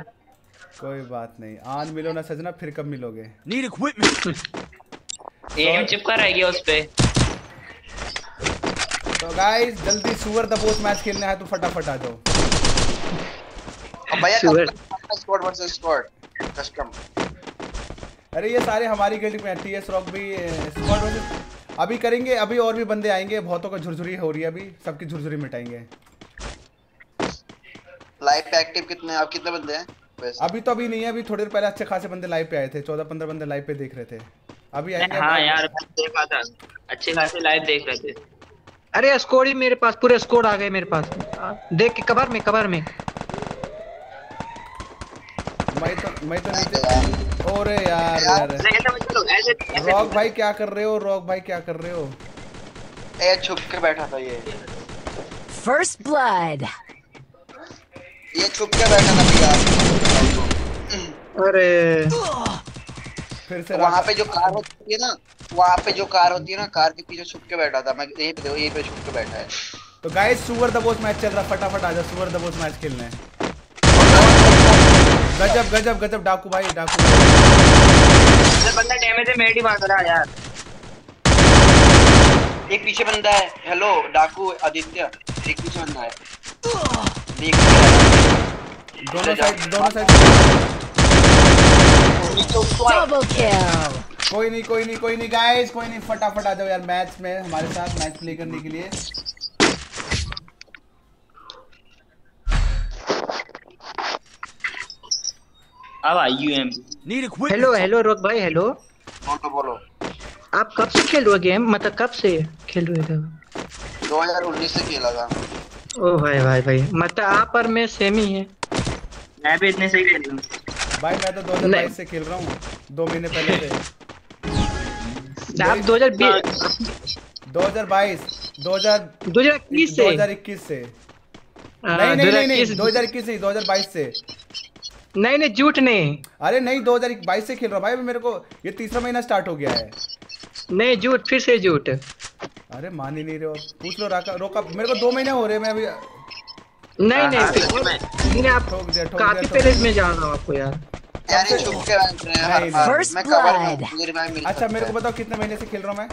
कोई बात नहीं आज मिलो ना सजना फिर कब मिलोगे? Need equipment. [LAUGHS] एम चिपका रह गया उस पे। तो गाइस जल्दी सुअर दबोच मैच खेलना है तो फटाफट आ जाओ। अब भैया. स्क्वाड वर्सेस स्क्वाड कस्टम अरे ये सारे हमारी गिल्ड में है। टीएस रॉक भी स्क्वाड वर्सेस अभी करेंगे अभी और भी बंदे आएँगे बहुतों को झुरझुरी हो रही है अभी सबकी झुरझुरी मिटाएँगे। लाइव पे एक्टिव कितने आप कितने बंदे हैं? वैसे। अभी तो अभी नहीं है अभी थोड़ी देर पहले अच्छे खासे बंदे लाइव पे आए थे चौदह पंद्रह बंदे लाइव पे देख रहे थे। अभी आएँगे हाँ यार मैं देखा था अच्छे खासे लाइव देख रहे थे। अरे स्कोर ही मेरे पास पूरे स्कोर आ गए मेरे पास। देख के कवर में कवर में। मैं तो नीचे ओरे यार यार। रॉक भाई क्या कर रहे हो? रॉक भाई क्या कर रहे हो? ए छुप के बैठा था ये। First blood. ये छुप के बैठा था भैया अरे। फिर से वहाँ पे जो कार होती है ना वहाँ पे जो कार होती है ना कार के पीछे छुप के बैठा था। मैं यहीं पे देखो यहीं पे छुप के बैठा है। तो गाइस सुअर दबोच मैच चल रहा फटाफट आ जा सुअर दबोच मैच खेलना। है गजब गजब गजब डाकू भाई डाकू। बंदा डैमेज है मेड ही मार रहा यार। एक पीछे बंदा है। हेलो डाकू आदित्य। एक पीछे बंदा है। देख दोनों साइड दोनों साइड. कोई नहीं कोई नहीं कोई नहीं गाइस कोई नहीं। फटाफट आ जाओ यार मैच में हमारे साथ मैच प्ले करने के लिए। अब आई quick. हेलो हेलो रोक भाई हेलो बोलो बोलो। आप कब से खेल रहे हो गेम मतलब कब से खेल रहे थे 2019 से खेला था। ओ भाई भाई भाई। मतलब आप और मैं सेम ही है। मैं भी इतने सही खेल रहा हूँ। भाई मैं तो 2022 से खेल रहा हूँ। दो महीने पहले से। आप 2020 2022 2000 2021 से। 2021 से। हाँ, नहीं नहीं नहीं नहीं। 2021 2021 से 2022 से। नहीं नहीं झूठ नहीं। अरे नहीं 2022 से खेल रहा हूँ भाई मेरे को ये तीसरा महीना स्टार्ट हो गया है। नहीं झूठ फिर से झूठ अरे मान ही नहीं रहे हो। पूछ लो राका रोका मेरे को दो महीने हो रहे हैं मैं अभी नहीं नहीं हाँ, नहीं आप ठोक दिया ठोक काफ़ी पहले मैं जान रहा हूँ आपको यार। हैं. हूँ, मिल अच्छा मेरे को बताओ कितने महीने से खेल रहा हूँ मैं?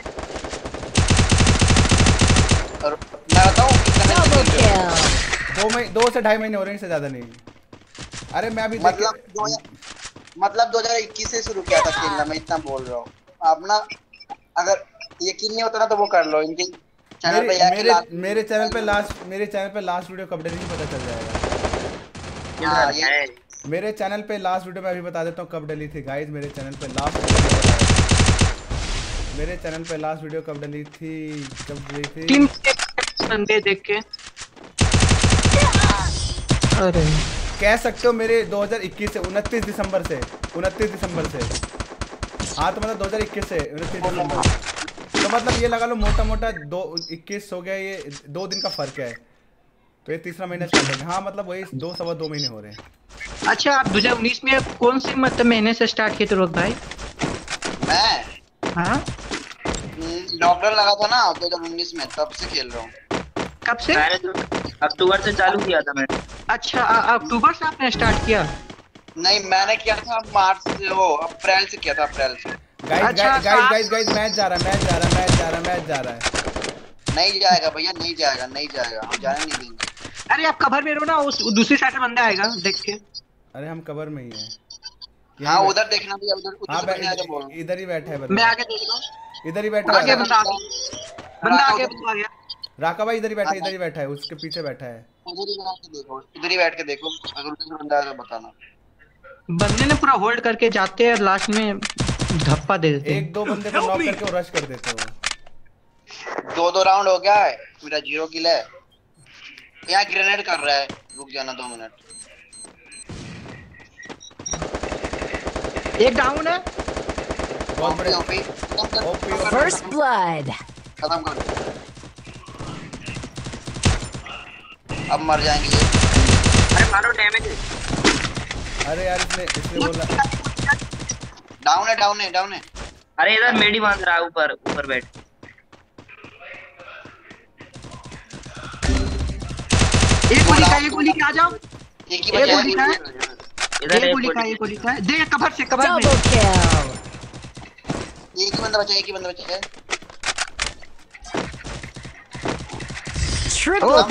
बताऊँ हो? दो दो से ढाई महीने हो रहे हैं इससे ज़्यादा नहीं। अरे मैं अभी मतलब दो मतलब 2021 से शुरू किया था खेलना मैं इतना बोल रहा हूँ। आप ना अगर यकीन नहीं होता ना तो वो कर लो इनके चैनल पे मेरे मेरे मेरे चैनल पे लास्ट मेरे चैनल पे लास्ट वीडियो कब डिलीट पता चल जाएगा। हाँ, मेरे चैनल पे लास्ट वीडियो मैं अभी बता देता हूँ कब डली थी। गाइस मेरे चैनल पे लास्ट मेरे चैनल पे लास्ट वीडियो कब डली थी? कब डली थी? टीम बंदे देख के? अरे। कह सकते हो मेरे 2021 से 29 दिसंबर से 29 दिसंबर से। हाँ तो मतलब 2021 से 29 दिसंबर। तो मतलब ये लगा लो मोटा मोटा दो इक्कीस हो गया ये दो दिन का फ़र्क है। तो ये तीसरा महीना स्टार्ट हो गया। हाँ मतलब वही दो सवा दो महीने हो रहे हैं। अच्छा आप 2019 में कौन से मतलब महीने से स्टार्ट किए थे रोक भाई? मैं? हाँ। लॉकडाउन लगा था ना 2019 में तब से खेल रहा हूँ। कब से? तो अक्टूबर से चालू किया था मैंने। अच्छा अक्टूबर से आपने स्टार्ट किया? नहीं मैंने किया था मार्च से वो अप्रैल से किया था अप्रैल से। गाइस अच्छा, गाइस तो गाइस गाइस मैच जा रहा है मैच जा रहा है मैच जा रहा है मैच जा रहा है। नहीं जाएगा भैया नहीं जाएगा नहीं जाएगा हम जाने नहीं। देंगे अरे आप कवर में रहो ना उस दूसरी साइड में बंदा आएगा देख के। अरे हम कवर में ही हैं। हाँ उधर देखना भैया उधर उधर हाँ से बै- बढ़िया आगे बोल। रहा इधर- इधर ही बैठा है मैं आगे देख रहा हूँ। इधर ही बैठा है। बंदा आ बंदा आगे बंदा आ गया राका भाई इधर ही बैठा है इधर ही बैठा है उसके पीछे बैठा है। उधर ही बैठ के देखो इधर ही बैठ के देखो अगर बंदा आएगा बताना। बंदे ने पूरा होल्ड करके जाते हैं और लास्ट में धप्पा दे देते हैं। एक दो बंदे को नॉक करके रश कर देते हो। दो दो राउंड हो गया है मेरा ज़ीरो किल है। यहाँ ग्रेनेड कर रहा है रुक जाना दो मिनट एक डाउन है। बहुत बड़े ओपी ओपी First blood. खत्म कर। अब मर जाएँगे। ये अरे मारो डैमेज अरे यार इसने इसने बोला डाउन है डाउन है डाउन है। अरे इधर मेडी बाँध रहा है ऊपर ऊपर बैठ। एक गोली का एक गोली का आ जाओ। एक ही बचा गोली का है इधर एक एक गोली का एक गोली का दे कवर से कवर में एक ही बंदा बचा है, एक ही बंदा बचा है। Triple ओ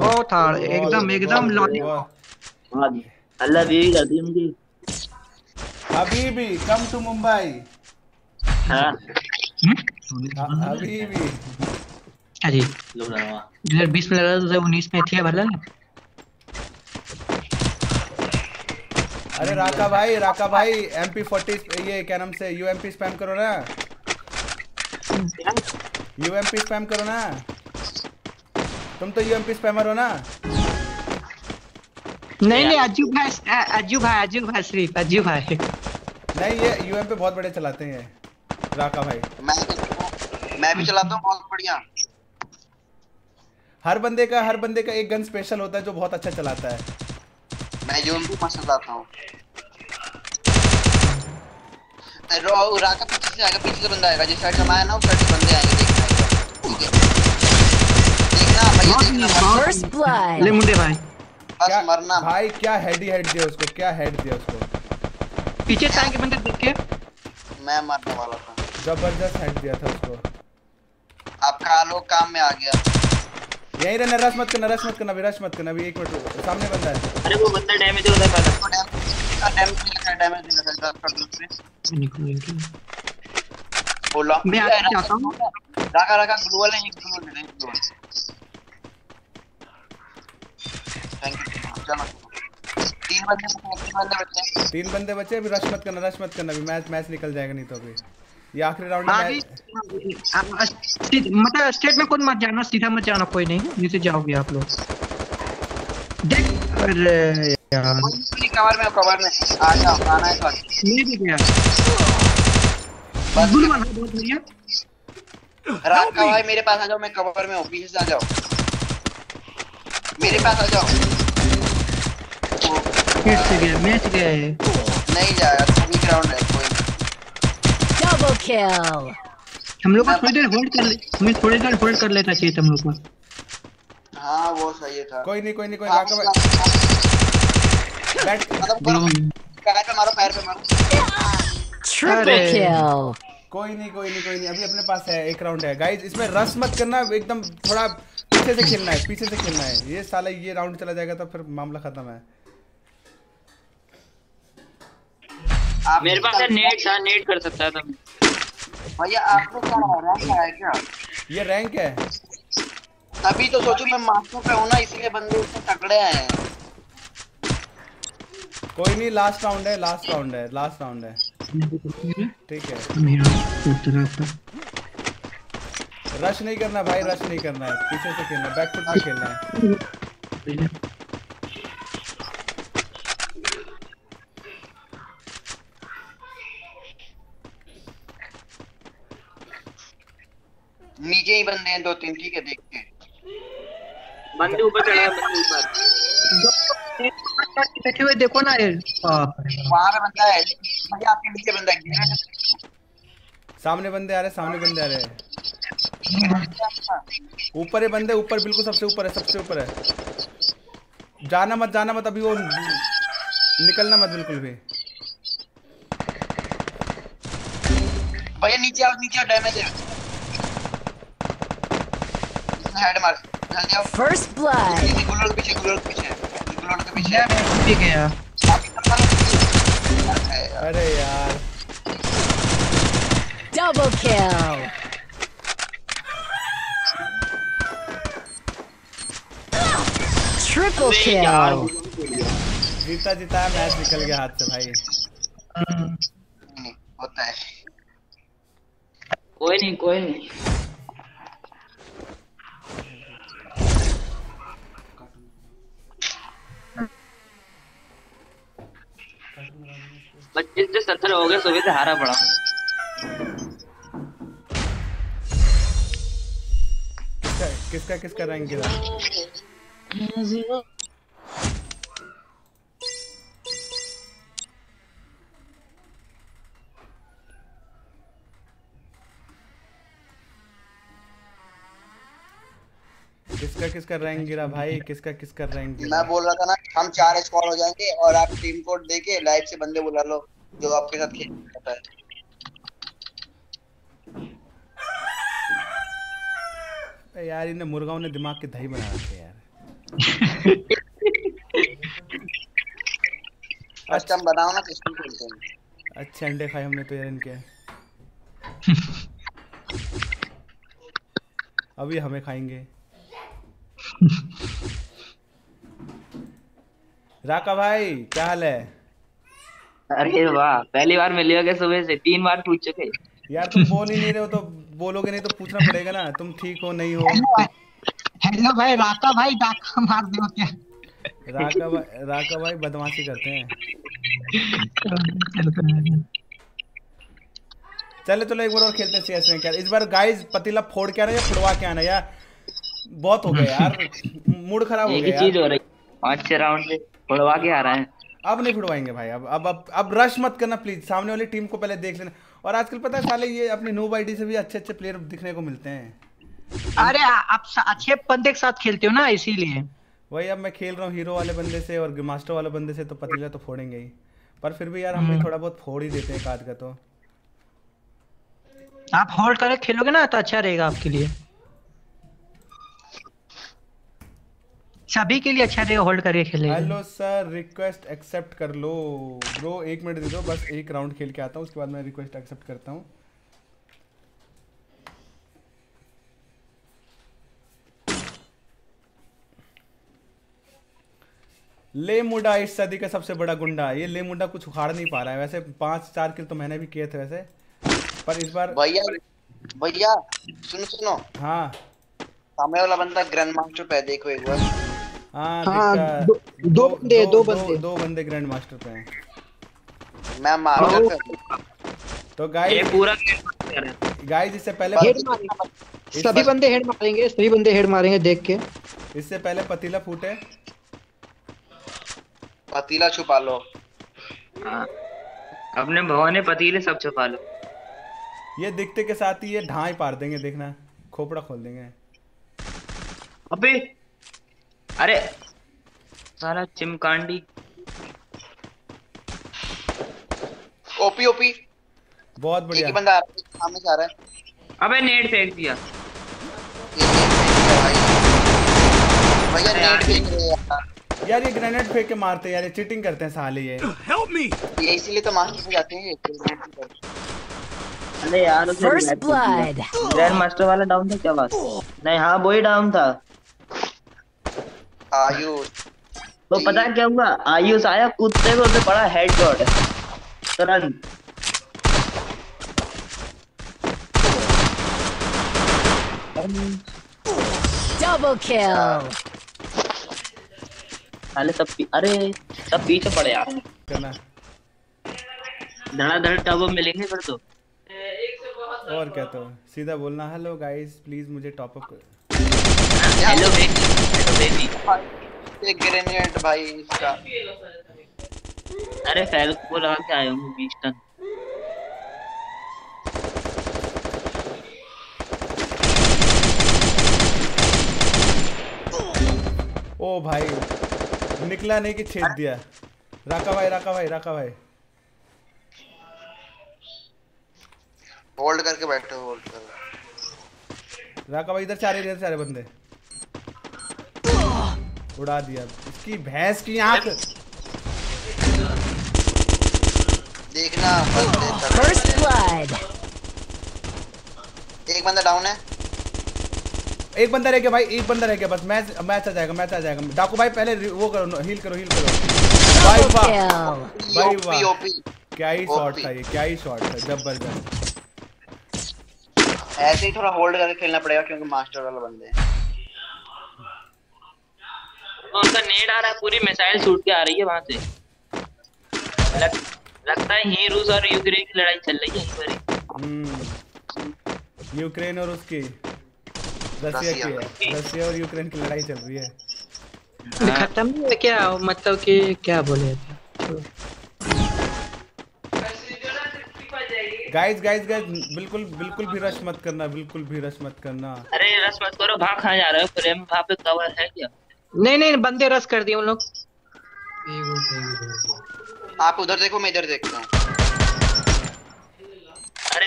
बहुत हार्ड एकदम एकदम लॉली अल्लाह बेबी करती है उनकी हबीबी कम टू मुंबई हाँ हबीबी अरे लोग रहा इधर बीस में लगा तो उन्नीस में थी भला अरे राका भाई राका भाई एमपी फोर्टी ये क्या नाम से यूएमपी स्पैम करो ना यूएमपी स्पैम करो ना तुम तो यूएमपी स्पैमर हो ना? नहीं नहीं अज्जू भाई अज्जू भाई अज्जू भाई सिर्फ़ अज्जू भाई। नहीं ये यूएमपी बहुत बड़े चलाते हैं राका भाई। मैं मैं भी चलाता हूँ बहुत बढ़िया। हर बंदे का हर बंदे का एक गन स्पेशल होता है जो बहुत अच्छा चलाता है। मैं यूएम भी मस्त चलाता हूँ। रो राका पीछे से आएगा पीछे से बंदा आएगा जिस साइड से हम ना उस साइड से बंदे आएँगे देखना एक बार, ठीक है देखना भैया देखना मरना First blood. ले मुंडे भाई। बस मरना। भाई क्या हेड हेड दिया उसको? क्या हेड दिया उसको? पीछे से आगे बंदे देख के। मैं मरने वाला था। ज़बरदस्त हेड दिया था उसको। आपका आलोक काम में आ गया। यहीं रहना रश मत करना रश मत करना अभी रश मत करना अभी एक मिनट सामने बंदा है। अरे वो बंदा डैमेज होता है पहला डैमेज नहीं लगा डैमेज नहीं लगा दस कर दो उससे निकल बोला। मैं आगे जाता हूँ। राका राका ग्लूवल है एक ग्लूवल दे दे ग्लूवल थैंक यू चलो तीन बंदे तीन बंदे बचे। तीन बंदे बचे अभी रश मत करना रश मत करना अभी मैच मैच निकल जाएगा नहीं तो अभी। ये आखिरी राउंड में आ- स्टेट- मतलब स्टेट में खुद मत जाना सीधा मत जाना कोई नहीं नीचे जाओगे आप लोग। देख अरे यार। कवर में कवर में। आ जाओ आना है तो। मैं भी गया। गुल वाला बहुत बढ़िया। राका भाई मेरे पास आ जाओ मैं कवर में हूँ पीछे से आ जाओ। मेरे पास आ जाओ। फिर से गया मैच गया है नहीं जाएगा तो भी ग्राउंड है कोई। Double kill. हम लोग को थोड़ी देर होल्ड कर ले हमें थोड़ी देर होल्ड कर लेना चाहिए था हम लोग को। हाँ वो सही था। कोई नहीं कोई नहीं कोई भाई बैठ। पैर पे मारो पैर पे मारो। Triple अरे। कोई नहीं कोई नहीं कोई नहीं। अभी अपने पास है एक राउंड है। गाइस इसमें रश मत करना एकदम थोड़ा पीछे से खेलना है पीछे से खेलना है। ये साला ये राउंड चला जाएगा तो फिर मामला खत्म है। मेरे पास है नेट था नेट कर सकता था भैया आप लोग क्या रैंक है? क्या? ये रैंक है। तभी तो सोचो मैं मास्टर पे हूँ ना इसलिए बंदे इतने तगड़े आए हैं। कोई नहीं लास्ट राउंड है लास्ट राउंड है लास्ट राउंड है। ठीक है। रश नहीं करना भाई रश नहीं करना है। पीछे से खेलना है बैक फुट में खेलना है। नीचे ही बंदे हैं दो तीन ठीक है देख के बंदे ऊपर चढ़ा है बंदे ऊपर बैठे हुए देखो ना ये। बाप रे। बाप। वहाँ पे बंदा है भैया आपके नीचे बंदा है। सामने बंदे आ रहे सामने बंदे आ रहे। ऊपर है बंदे ऊपर बिल्कुल सबसे ऊपर है सबसे ऊपर है। जाना मत जाना मत अभी वो निकलना मत बिल्कुल भी। भैया नीचे आओ नीचे आओ डैमेज है। हेड मार जल्दी आओ blood. गुलोड़ के पीछे गुलोड़ के पीछे। के पीछे भी गया। अरे यार। Double kill. Triple kill. जीता जीता मैच निकल गया हाथ से भाई। होता है। कोई नहीं कोई नहीं। पच्चीस से सत्तर हो गए सुबह से हारा पड़ा। किसका किसका किसका रैंक गिरा किसका किसका रैंक गिरा भाई? किसका किसका रैंक गिरा? मैं बोल रहा था ना हम चार स्क्वाड हो जाएँगे और आप टीम कोड दे के लाइव से बंदे बुला लो जो आपके साथ खेल सकता है। यार इन्हें मुर्गाओं ने दिमाग के दही बना रखे यार। फ़र्स्ट [LAUGHS] हम बनाओ ना किसको खेलते हैं। अच्छे अंडे खाए हमने तो यार इनके। [LAUGHS] अभी हमें खाएँगे। राका भाई क्या हाल है? अरे वाह पहली बार मिले हो गए सुबह से? तीन बार पूछ चुके। यार तुम बोल ही नहीं रहे हो तो बोलोगे नहीं तो पूछना पड़ेगा ना तुम ठीक हो नहीं हो। हेलो भाई राका भाई डाका मार दो क्या? राका भाई राका भाई बदमाशी करते हैं। चले चलो एक बार और खेलते हैं CS में। क्या इस बार गाइस पतीला फोड़ के आना या फुड़वा के आना? यार बहुत हो गया [LAUGHS] यार। मूड खराब हो गया चीज़ हो रही पाँच छह राउंड से उड़वा के आ रहा है। अब नहीं फुड़वाएँगे भाई अब अब अब अब रश मत करना प्लीज़ सामने वाली टीम को पहले देख लेना। और आजकल पता है साले ये अपने नूब आईडी से भी अच्छे अच्छे प्लेयर दिखने को मिलते हैं। अरे आप अच्छे बंदे के साथ खेलते हो ना इसीलिए। वही अब मैं खेल रहा हूँ हीरो वाले बंदे से और मास्टर वाले बंदे से तो पतीला तो फोड़ेंगे ही। पर फिर भी यार हम भी थोड़ा बहुत फोड़ ही देते हैं एक आध का तो। आप होल्ड करके खेलोगे ना तो अच्छा रहेगा आपके लिए। सभी के लिए अच्छा रहेगा होल्ड करके खेलेगा हेलो सर रिक्वेस्ट एक्सेप्ट कर लो। ब्रो एक मिनट दे दो बस एक राउंड खेल के आता हूँ उसके बाद मैं रिक्वेस्ट एक्सेप्ट करता हूँ। ले मुंडा इस सदी का सबसे बड़ा गुंडा। ये ले मुंडा कुछ उखाड़ नहीं पा रहा है। वैसे पाँच चार किल तो मैंने भी किए थे वैसे। पर इस बार भैया भैया सुनो सुनो। हाँ। सामने वाला बंदा ग्रैंड मास्टर पे देखो एक बार हाँ, हाँ, दो- दो बंदे, दो बंदे। दो बंदे ग्रैंड मास्टर पे हैं। मैं पे तो ये पूरा गाइस इससे पहले हेड मारेंगे। सभी बंदे हेड मारेंगे सभी बंदे हेड मारेंगे देख के। इससे पहले पतीला फूटे। पतीला छुपा लो। हाँ। अपने भवाने पतीले सब छुपा लो। ये दिखते के साथ ही ये ढाई पार देंगे देखना। खोपड़ा खोल देंगे। अबे अरे सारा चिमकांडी। OP OP. बहुत एक बढ़िया ही बंदा आ रहा है सामने से आ रहा है। अबे नेट फेंक दिया। भैया नेट फेंक रहे हैं यार। यार ये ग्रेनेड फेंक के मारते हैं यार ये चीटिंग करते हैं साले ये। ये इसीलिए तो मास्टर पे जाते हैं अरे यार दिया। blood. ग्रैंड मास्टर वाला डाउन था क्या बात नहीं हाँ वही डाउन था। आयुष। तो पता क्या हुआ? आयुष आया कूदते हुए उसे पड़ा हेड शॉट तुरंत। Double kill. साले सब पी- अरे सब पीछे पड़े यार। करना धड़ाधड़ टब मिलेंगे फिर तो। और क्या तो। सीधा बोलना हेलो गाइस प्लीज़ मुझे टॉप अप हेलो एक ग्रेनेड भाई इसका। अरे फैल को लगा के आया हूँ बीस टन। ओ भाई निकला नहीं कि छेद दिया। राका भाई राका भाई राका भाई। होल्ड करके बैठो होल्ड करो। राका भाई इधर चारे इधर चारे बंदे। उड़ा दिया। इसकी भैंस की आँख। देखना First blood. एक बंदा डाउन है। एक बंदा रह गया भाई एक बंदा रह गया बस मैच मैच आ जाएगा मैच आ जाएगा। डाकू भाई पहले वो करो हील करो हील करो। भाई वाह। भाई वाह। क्या ही शॉट था ये क्या ही शॉट था ज़बरदस्त। ऐसे ही थोड़ा होल्ड करके खेलना पड़ेगा क्योंकि मास्टर वाला बंदे हैं। तो उनका नेट आ रहा है पूरी मिसाइल छूट के आ रही है वहाँ से। लग, लगता है यहीं रूस और यूक्रेन की लड़ाई चल रही है यहीं पर हम्म। यूक्रेन और उसकी। रसिया की है। रसिया और यूक्रेन की लड़ाई चल रही है। खत्म नहीं है क्या? मतलब कि क्या बोले? थे गाइस गाइस गाइस बिल्कुल बिल्कुल भी रश मत करना बिल्कुल भी रश मत करना। अरे रस मत करो भाग कहाँ जा रहे हो? फ्रेम वहाँ पे कवर है क्या? नहीं नहीं बंदे रस कर दिए उन लोग। आप उधर देखो मैं इधर देखता हूँ। अरे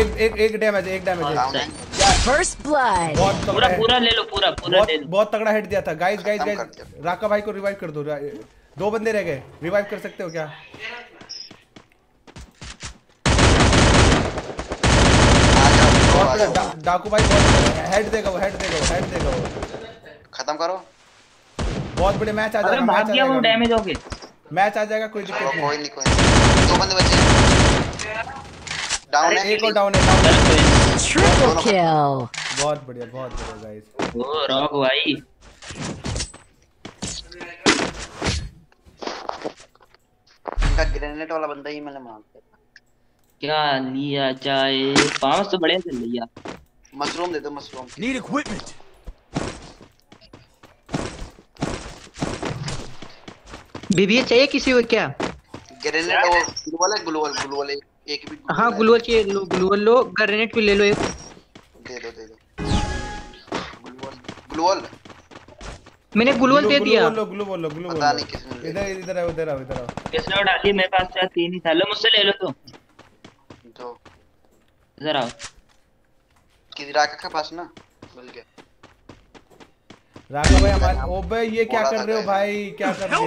एक एक एक डैमेज एक डैमेज फ़र्स्ट ब्लड पूरा पूरा ले लो पूरा पूरा ले लो। बहुत तगड़ा हिट दिया था. गाइस गाइस गाइस राका भाई को रिवाइव कर दो. दो बंदे रह गए. रिवाइव कर सकते हो क्या? डाकू भाई हेड देगा वो हेड देगा वो हेड देगा वो खत्म करो। बहुत बड़े मैच आ जाएगा भाग गया वो डैमेज हो गए मैच आ जाएगा कोई दिक्कत नहीं। कोई नहीं कोई दो बंदे बचे। डाउन है? एक और डाउन है down है। Triple बहुत बढ़िया बहुत बढ़िया गाइस ओ रॉक भाई। इनका ग्रेनेड वाला बंदा ही मैंने मार दिया। क्या लिया जाए? पाँच तो बढ़िया रही है मशरूम दे दो मशरूम। Need equipment. बीबीए चाहिए किसी को क्या? ग्रेनेड वो ग्लूवल है ग्लूवल ग्लूवल एक एक भी हाँ ग्लूवल चाहिए लो ग्लूवल लो ग्रेनेड भी ले लो एक। दे दो दे दो। ग्लूवल ग्लूवल मैंने ग्लूवल दे दिया। ग्लू ग्लू बोलो ग्लू पता नहीं किसने इधर इधर आओ इधर आओ इधर आओ। किसने डाली मेरे पास तो तीन ही था। लो मुझसे ले लो तो। दो इधर आओ। किसी राका के पास ना? मिल गया। राका भाई हमारे ओबे ये क्या कर रहे हो भाई? क्या कर रहे हो?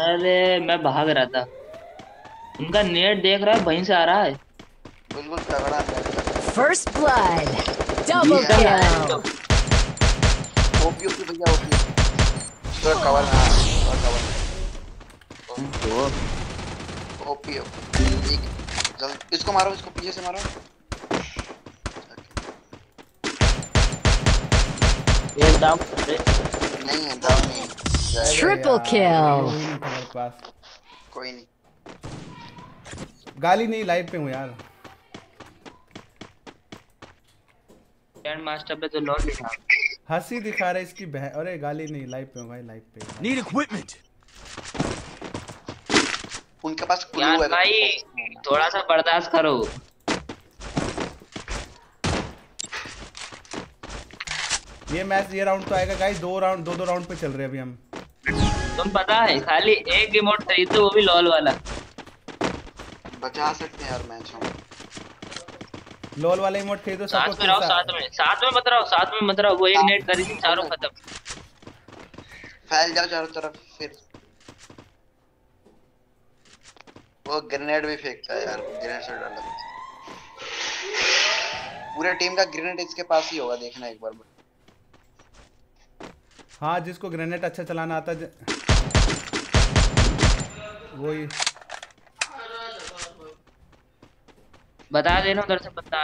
अरे मैं भाग रहा था। उनका नेट देख रहा है वहीं से आ रहा है। बिल्कुल तगड़ा है। First blood. Double kill. OP OP भैया ओपी। तो कवर हाँ और कवर ओपी ओपी। इसको मारो इसको पीछे से मारो। नहीं है डाउन नहीं है। मेरे पास कोई नहीं गाली नहीं लाइव पे हूँ यार। ग्रैंड मास्टर पे तो लॉर्ड लिखा हँसी दिखा रहा है इसकी बहन। अरे गाली नहीं लाइव पे हूँ भाई लाइव पे। Need equipment. उनके पास क्लू यार है। भाई थोड़ा सा बर्दाश्त करो। ये मैच ये राउंड तो आएगा गाइस दो राउंड दो दो राउंड पे चल रहे हैं अभी हम. तुम पता है खाली एक रिमोट खरीदो वो भी लॉल वाला. बचा सकते हैं यार मैच हम. लोल वाला इमोट खरीदो साथ सबको में रहो साथ में. साथ में मत रहो साथ में मत रहो. वो एक नेट करी थी चारों खत्म. फैल जाओ चारों तरफ़ फिर. वो ग्रेनेड भी फेंकता है यार ग्रेनेड से डर लगता है. पूरे टीम का ग्रेनेड इसके पास ही होगा देखना एक बार. हाँ जिसको ग्रेनेड अच्छा चलाना आता. वही बता देना उधर से बता